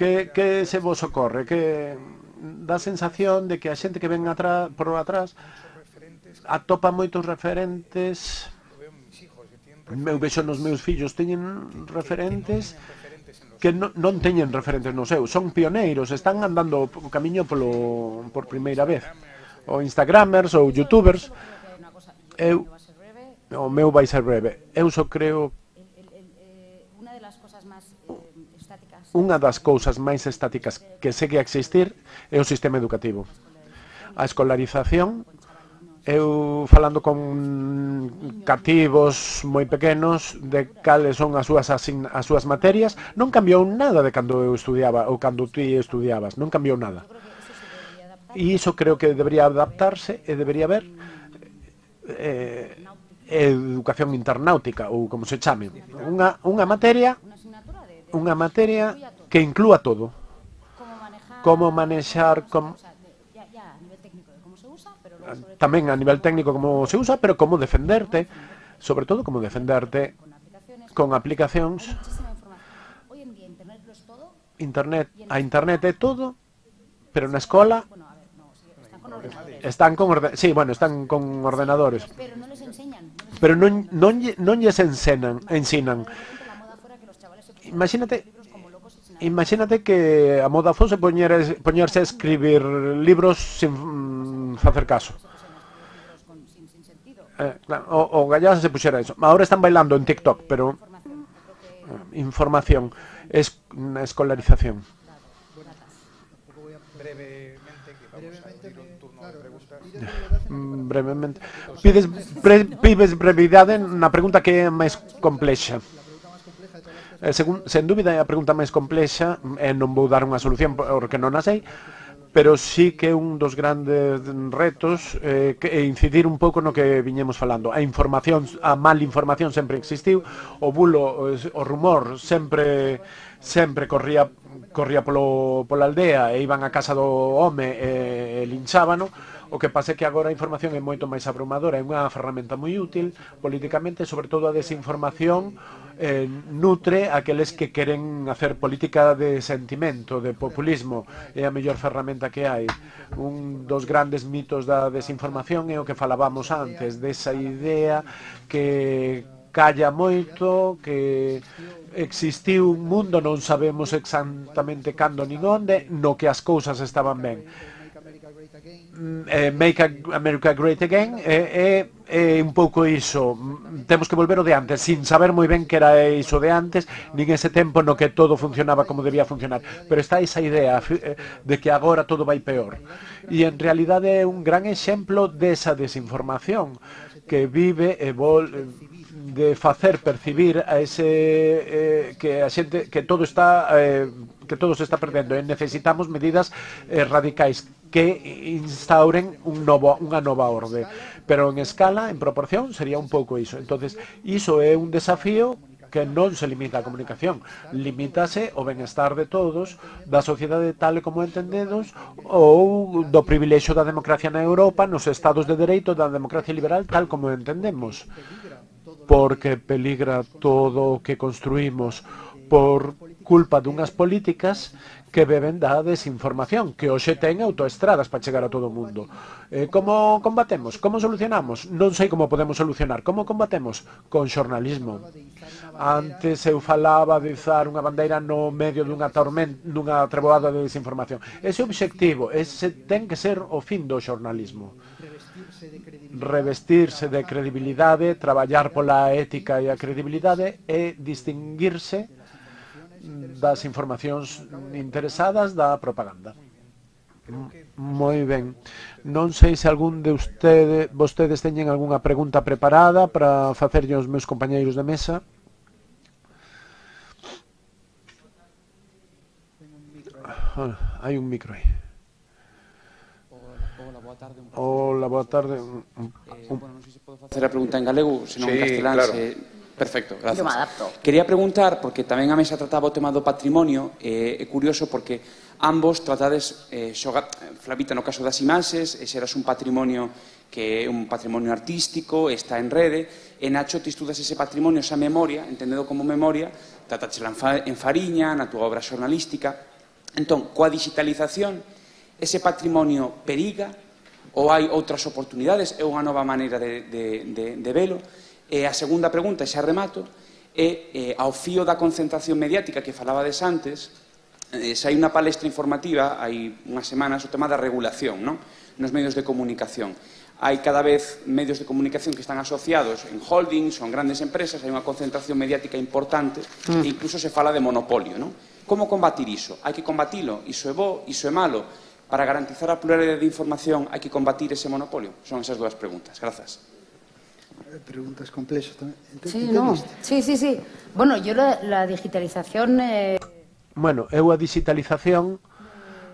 que, que se vos ocorre? Que dá sensación de que a xente que ven atrás, por atrás atopa moitos referentes meu vexo nos meus fillos teñen referentes que non, non teñen referentes no seu, son pioneiros, están andando o camiño polo por primeira vez. O instagramers ou youtubers eu o meu vai ser breve. Eu só creo Unha das cousas máis estáticas que segue a existir é o sistema educativo. A escolarización eu falando con cativos moi pequenos de cales son as súas as súas materias, non cambiou nada de cando eu estudiaba ou cando ti estudiabas, non cambiou nada. E iso creo que debería adaptarse e debería haber eh, educación internautica ou como se chame, unha unha materia unha materia que inclúa todo. Como manexar como tamén a nivel técnico como se usa, pero como defenderte, sobre todo como defenderte con aplicacións. Internet, a internet é todo, pero na escola están con orden, sí, bueno, están con ordenadores. Pero non les enseñan. Pero non non lles ensenan, ensinan imagínate Imagínate que a moda fose poñer, poñerse a escribir libros sin mm, facer caso. Eh, claro, o, o Gallás se puxera eso. Ahora están bailando en TikTok, pero eh, información, es escolarización. Brevemente. Pides, bre, pides brevidade na pregunta que é máis complexa eh, según, sen dúbida é a pregunta máis complexa e eh, non vou dar unha solución porque non a sei, pero sí que un dos grandes retos eh, que é incidir un pouco no que viñemos falando. A información, a mal información sempre existiu, o bulo, o rumor sempre sempre corría corría polo, pola aldea e iban a casa do home e, e linchábano, O que pasa é que agora a información é moito máis abrumadora, é unha ferramenta moi útil políticamente sobre todo a desinformación eh, nutre aqueles que queren hacer política de sentimento, de populismo, é a mellor ferramenta que hai. Un dos grandes mitos da desinformación é o que falábamos antes, desa idea que calla moito, que existiu un mundo, non sabemos exactamente cando nin onde, no que as cousas estaban ben Eh, make America Great Again é, é, é un pouco iso. Temos que volver o de antes sin saber moi ben que era iso de antes nin ese tempo no que todo funcionaba como debía funcionar. Pero está esa idea eh, de que agora todo vai peor. E en realidade é un gran exemplo desa desinformación que vive e vol, de facer percibir a ese eh, que a xente que todo está eh, que todo se está perdendo e necesitamos medidas eh, radicais que instauren un novo, unha nova orde. Pero en escala, en proporción, sería un pouco iso. entonces iso é un desafío que non se limita a comunicación, limítase o benestar de todos, da sociedade tal como entendedos, ou do privilexio da democracia na Europa, nos estados de dereito da democracia liberal tal como entendemos porque peligra todo o que construímos por culpa dunhas políticas que beben da desinformación, que hoxe ten autoestradas para chegar a todo o mundo. Eh, como combatemos? Como solucionamos? Non sei como podemos solucionar. Como combatemos? Con xornalismo. Antes eu falaba de izar unha bandeira no medio dunha tormenta, dunha treboada de desinformación. Ese obxectivo, ese ten que ser o fin do xornalismo revestirse de credibilidade, traballar pola ética e a credibilidade e distinguirse das informacións interesadas da propaganda. Moi ben. Non sei se algún de ustedes, vostedes teñen algunha pregunta preparada para facerlle aos meus compañeiros de mesa. Ah, hai un micro aí boa tarde. Un Hola, boa tarde. Eh, bueno, non sei se podo facer a pregunta en galego, senón sí, en castelán. Claro. Se... Perfecto, gracias. Eu me adapto. Quería preguntar, porque tamén a mesa trataba o tema do patrimonio, eh, é curioso porque ambos tratades eh, xoga, Flavita no caso das imaxes, e xeras un patrimonio que é un patrimonio artístico, está en rede, e Nacho, ti estudas ese patrimonio, esa memoria, entendido como memoria, tratáchela en fariña, na túa obra xornalística. Entón, coa digitalización, ese patrimonio periga, ou hai outras oportunidades, é unha nova maneira de, de, de, de velo. E a segunda pregunta, xa remato, é eh, ao fío da concentración mediática que falaba des antes, eh, xa hai unha palestra informativa, hai unhas semanas, o tema da regulación non? nos medios de comunicación. Hai cada vez medios de comunicación que están asociados en holdings ou en grandes empresas, hai unha concentración mediática importante mm. e incluso se fala de monopolio. Non? Como combatir iso? Hai que combatilo, iso é bo, iso é malo, Para garantizar a pluralidade de información hai que combatir ese monopolio? Son esas dúas preguntas. Grazas. Preguntas complexas tamén. Sí, no. sí, sí, sí. Bueno, yo la, la digitalización... Eh... Bueno, eu a digitalización...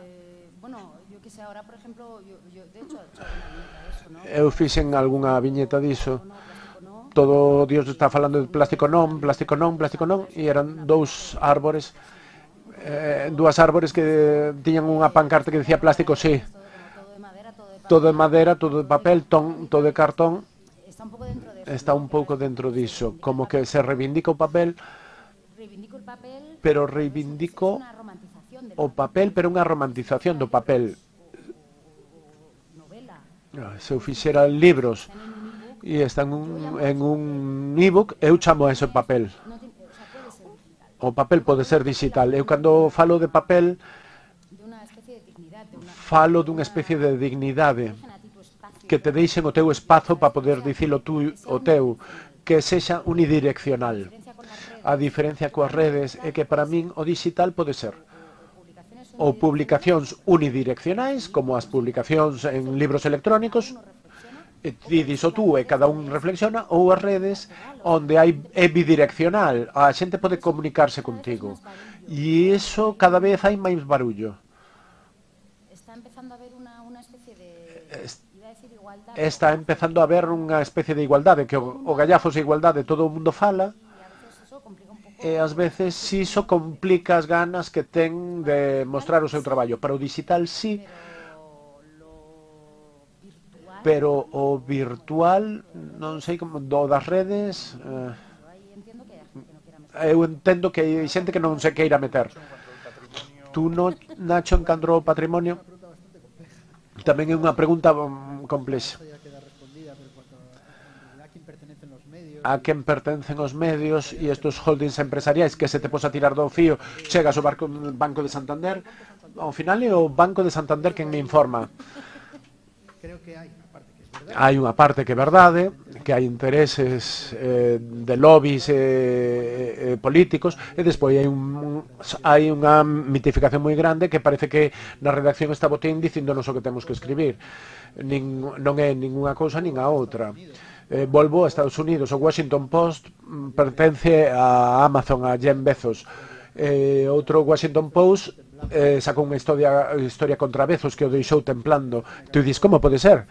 Eh, bueno, yo que sé, ahora, por ejemplo, yo, yo de hecho, eso, ¿no? eu fixen algunha viñeta diso. No, no, todo Dios está falando de plástico non, plástico non, plástico non, e eran dous árbores eh, dúas árbores que tiñan unha pancarta que decía plástico, sí. Todo de madera, todo de papel, ton, todo de cartón. Está un pouco dentro diso, como que se reivindica o papel, pero reivindico o papel, pero unha romantización do papel. Ah, se eu fixera libros e están un, en un ebook, eu chamo a ese papel. Non o papel pode ser digital. Eu cando falo de papel falo dunha especie de dignidade que te deixen o teu espazo para poder dicilo tú o teu, que sexa unidireccional. A diferencia coas redes é que para min o digital pode ser ou publicacións unidireccionais, como as publicacións en libros electrónicos, Eh, dides o tú e cada un reflexiona ou as redes onde hai é bidireccional, a xente pode comunicarse contigo. E iso cada vez hai máis barullo. Está empezando a haber una, una especie de eh, Está empezando a haber unha especie de igualdade, que o, o gallafos é igualdade, todo o mundo fala, e ás veces iso complica as ganas que ten de mostrar o seu traballo. Para o digital sí, si, pero o virtual, non sei como do das redes, eh, eu entendo que hai xente que non se queira meter. Tú no, Nacho encandrou o patrimonio? Tamén é unha pregunta mm, complexa. a quen pertencen os medios e estes holdings empresariais que se te posa tirar do fío, chegas ao barco, Banco de Santander, ao final é o Banco de Santander quen me informa. Creo que hai hai unha parte que é verdade, que hai intereses eh, de lobbies eh, eh, eh políticos, e despois hai, un, hai unha mitificación moi grande que parece que na redacción está botín dicíndonos o que temos que escribir. Nin, non é ninguna cousa nin a outra. Eh, volvo a Estados Unidos, o Washington Post mm, pertence a Amazon, a Jen Bezos. Eh, outro Washington Post eh, sacou unha historia, historia contra Bezos que o deixou templando. Tu dis, como pode ser?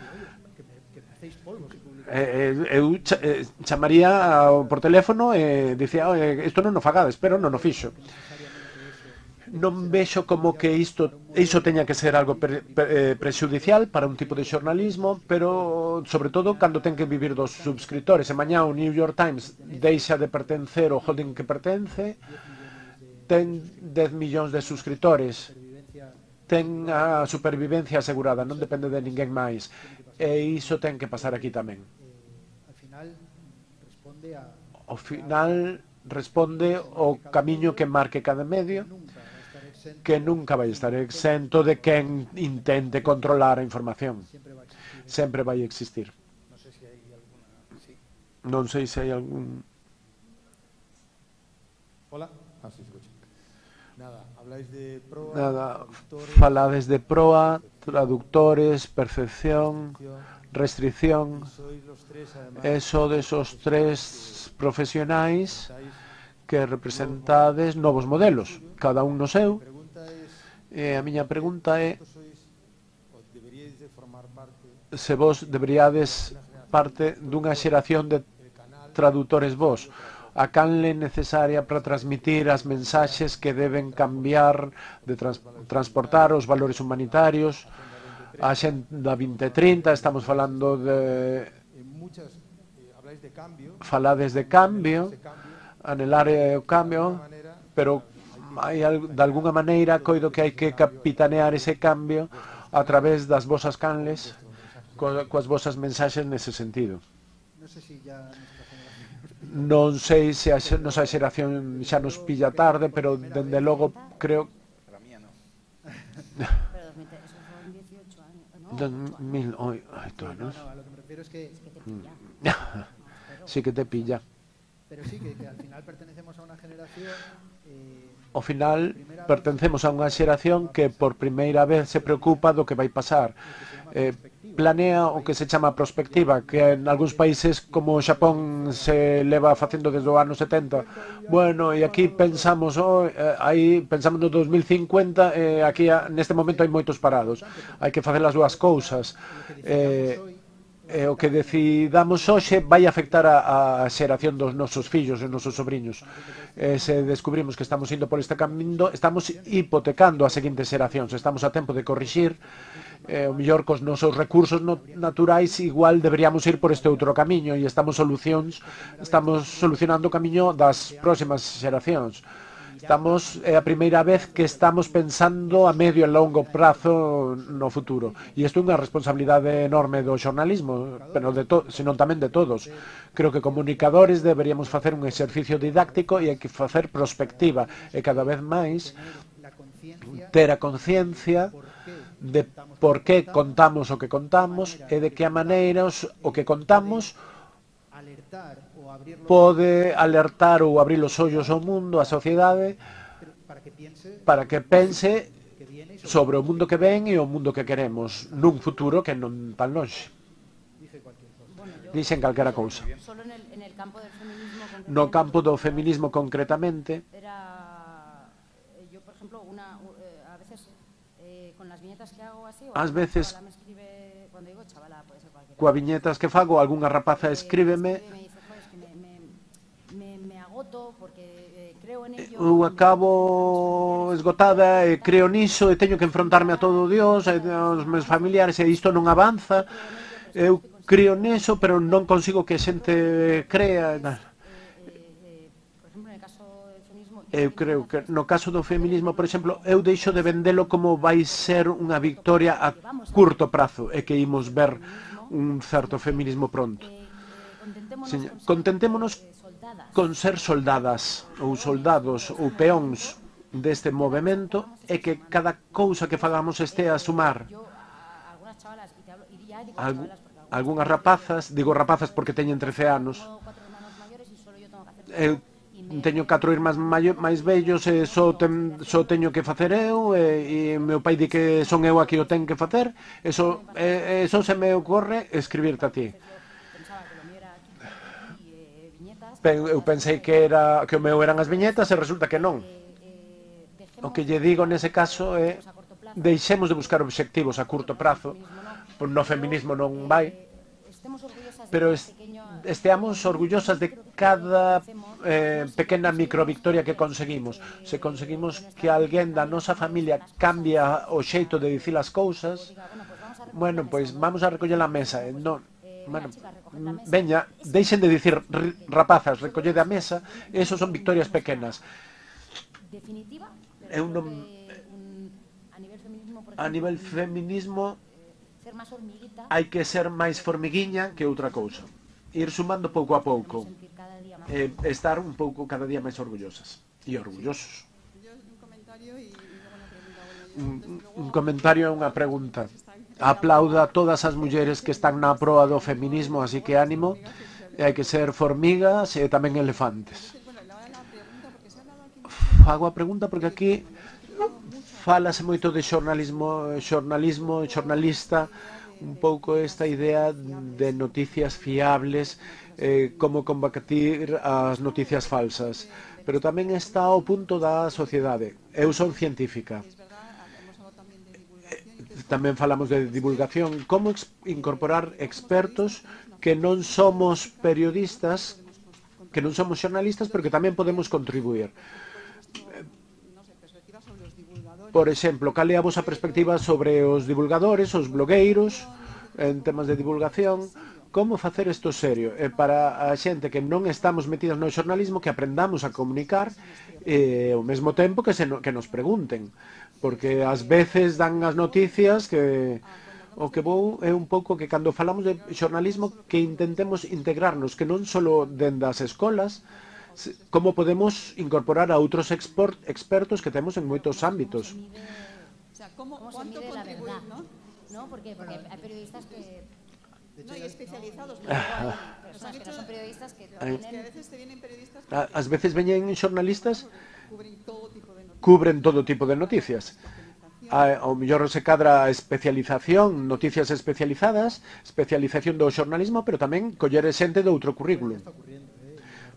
Eh, eh, eu ch eh, chamaría ao, por teléfono e eh, dicía, isto non o fagades, pero non o fixo. Non vexo como que isto iso teña que ser algo pre, pre, eh, prexudicial para un tipo de xornalismo, pero sobre todo cando ten que vivir dos subscritores. E mañá o New York Times deixa de pertencer ao holding que pertence, ten 10 millóns de subscritores ten a supervivencia asegurada, non depende de ninguén máis. E iso ten que pasar aquí tamén. Eh, ao final responde a ao final responde o camiño que marque cada medio que nunca vai estar exento de quen intente controlar a información. Sempre vai existir. Non sei se hai algún nada, falades de proa, traductores, percepción, restricción, e sodes os tres profesionais que representades novos modelos, cada un no seu. E eh, a miña pregunta é se vos deberíades parte dunha xeración de tradutores vos, a canle necesaria para transmitir as mensaxes que deben cambiar de trans transportar os valores humanitarios. A Xenda 2030, estamos falando de falades de cambio, anelar eh, o cambio, pero hai, de alguna maneira coido que hai que capitanear ese cambio a través das vosas canles coas vosas mensaxes nese sentido. Non sei se ya Non sei se a nosa xeración xa nos pilla tarde, pero dende logo creo... Para mía non. 2008 años. No, no, a lo que me refiero es que... Mm. sí que te pilla. Pero sí, que, que al final pertenecemos a una generación... Eh, ao final pertencemos a unha xeración que por primeira vez se preocupa do que vai pasar eh, planea o que se chama prospectiva, que en algúns países como Xapón se leva facendo desde o ano 70. Bueno, e aquí pensamos, oh, eh, aí pensamos no 2050, eh, aquí neste momento hai moitos parados. Hai que facer as dúas cousas. Eh, e o que decidamos hoxe vai afectar a, a xeración dos nosos fillos e nosos sobrinhos. E se descubrimos que estamos indo por este camindo, estamos hipotecando as seguintes xeracións. Estamos a tempo de corrixir eh, o mellor cos nosos recursos no, naturais igual deberíamos ir por este outro camiño e estamos solucións estamos solucionando o camiño das próximas xeracións. Estamos é a primeira vez que estamos pensando a medio e longo prazo no futuro. E isto é unha responsabilidade enorme do xornalismo, pero de to, senón tamén de todos. Creo que comunicadores deberíamos facer un exercicio didáctico e hai que facer prospectiva e cada vez máis ter a conciencia de por que contamos o que contamos e de que a maneira o que contamos pode alertar ou abrir os ollos ao mundo, á sociedade, para que pense sobre o mundo que ven e o mundo que queremos nun futuro que non tan longe. Dixen calquera cousa. No campo do feminismo concretamente, ás veces coa viñetas que fago, algunha rapaza escríbeme eu acabo esgotada e creo niso e teño que enfrontarme a todo Dios, aos meus familiares e isto non avanza. Eu creo niso, pero non consigo que a xente crea eu creo que no caso do feminismo, por exemplo, eu deixo de vendelo como vai ser unha victoria a curto prazo e que imos ver un certo feminismo pronto. Seña, contentémonos con ser soldadas ou soldados ou peóns deste movimento e que cada cousa que fagamos este a sumar. Alg algunhas rapazas, digo rapazas porque teñen 13 anos, eu teño catro irmás máis vellos e só, ten, só teño que facer eu e, e meu pai di que son eu a que o ten que facer e só, e, eh, e só se me ocorre escribirte a ti. Eu pensei que era que o meu eran as viñetas e resulta que non. O que lle digo nese caso é deixemos de buscar obxectivos a curto prazo, Pois no feminismo non vai, pero esteamos orgullosas de cada eh, pequena microvictoria que conseguimos. Se conseguimos que alguén da nosa familia cambia o xeito de dicir as cousas, bueno, pois vamos a recoller a mesa. Eh, non, bueno, veña, deixen de dicir rapazas, recollede a mesa, eso son victorias pequenas. É un non... Eh, a nivel feminismo hai que ser máis formiguiña que outra cousa. Ir sumando pouco a pouco eh, estar un pouco cada día máis orgullosas e orgullosos. Un, un comentario e unha pregunta. Aplauda a todas as mulleres que están na proa do feminismo, así que ánimo. E hai que ser formigas e tamén elefantes. Fago a pregunta porque aquí falase moito de xornalismo, xornalismo, xornalista, un pouco esta idea de noticias fiables eh, como combatir as noticias falsas, pero tamén está ao punto da sociedade. Eu son científica. Eh, tamén falamos de divulgación, como ex incorporar expertos que non somos periodistas, que non somos xornalistas, pero que tamén podemos contribuir. Eh, por exemplo, cal é a vosa perspectiva sobre os divulgadores, os blogueiros, en temas de divulgación, como facer isto serio e para a xente que non estamos metidos no xornalismo que aprendamos a comunicar e ao mesmo tempo que se no, que nos pregunten, porque ás veces dan as noticias que o que vou é un pouco que cando falamos de xornalismo que intentemos integrarnos, que non só dende as escolas, como podemos incorporar a outros export, expertos que temos en moitos ámbitos. O sea, como, como se mide la verdad, ¿no? ¿no? Porque, porque hai periodistas que Hecho, no, y especializados. No, son periodistas que, tienen... que a veces te vienen periodistas... Ás veces veñen xornalistas cubren todo tipo de noticias. Cubren todo tipo de noticias. A, ao mellor se cadra especialización, noticias especializadas, especialización do xornalismo, pero tamén coller xente do outro currículo.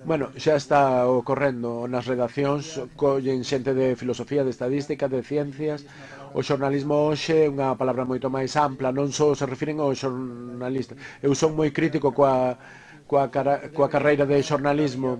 Bueno, xa está ocorrendo nas redaccións, collen xente de filosofía, de estadística, de ciencias, O xornalismo hoxe é unha palabra moito máis ampla, non só se refiren ao xornalista. Eu son moi crítico coa, coa, cara, coa carreira de xornalismo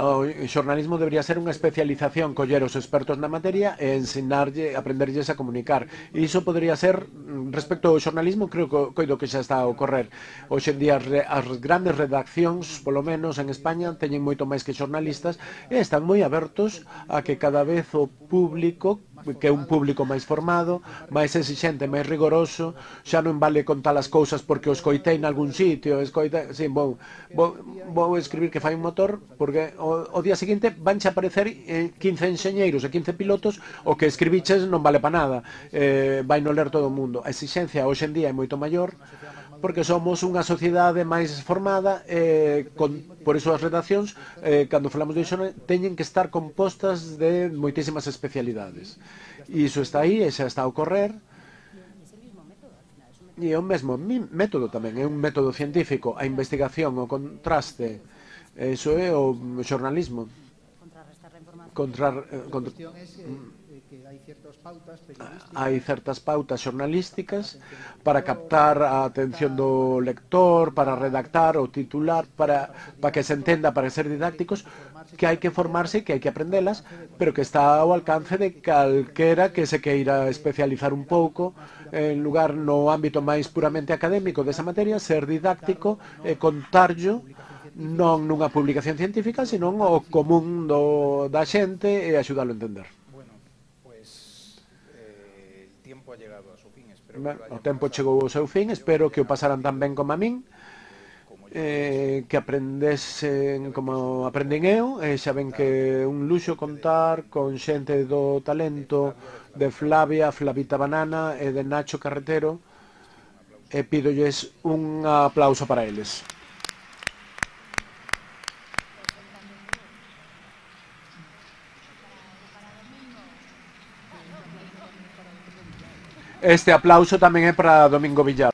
o xornalismo debería ser unha especialización, coller os expertos na materia e ensinarlle, aprenderlles a comunicar. E iso podría ser, mm, respecto ao xornalismo, creo que coido que xa está a ocorrer. Hoxe en día as grandes redaccións, polo menos en España, teñen moito máis que xornalistas e están moi abertos a que cada vez o público que é un público máis formado, máis exixente, máis rigoroso, xa non vale contar as cousas porque os coitei algún sitio, escoitei, sí, vou, vou, vou escribir que fai un motor porque o, o día seguinte vanche aparecer eh, 15 enxeñeiros e 15 pilotos o que escribiches non vale para nada, eh, vai non ler todo o mundo. A exixencia hoxe en día é moito maior, porque somos unha sociedade máis formada eh, con, por iso as redaccións eh, cando falamos de xornal teñen que estar compostas de moitísimas especialidades. E iso está aí e xa está a ocorrer. E é o mesmo método tamén é un método científico a investigación, o contraste. Eso é o xornalismo. Contrarrestar a información. Contra, eh, contra, que hai ciertas pautas periodísticas hai certas pautas xornalísticas para captar a atención do lector, para redactar o titular, para para que se entenda, para ser didácticos, que hai que formarse, que hai que aprendelas, pero que está ao alcance de calquera que se queira especializar un pouco en lugar no ámbito máis puramente académico desa materia, ser didáctico e contarllo non nunha publicación científica, senón o común do, da xente e axudalo a entender. Ben, o tempo chegou ao seu fin, espero que o pasaran tan ben como a min, eh, que aprendesen como aprenden eu, e eh, saben que un luxo contar con xente do talento de Flavia, Flavita Banana e de Nacho Carretero, e pídolles un aplauso para eles. Este aplauso tamén é para Domingo Villar.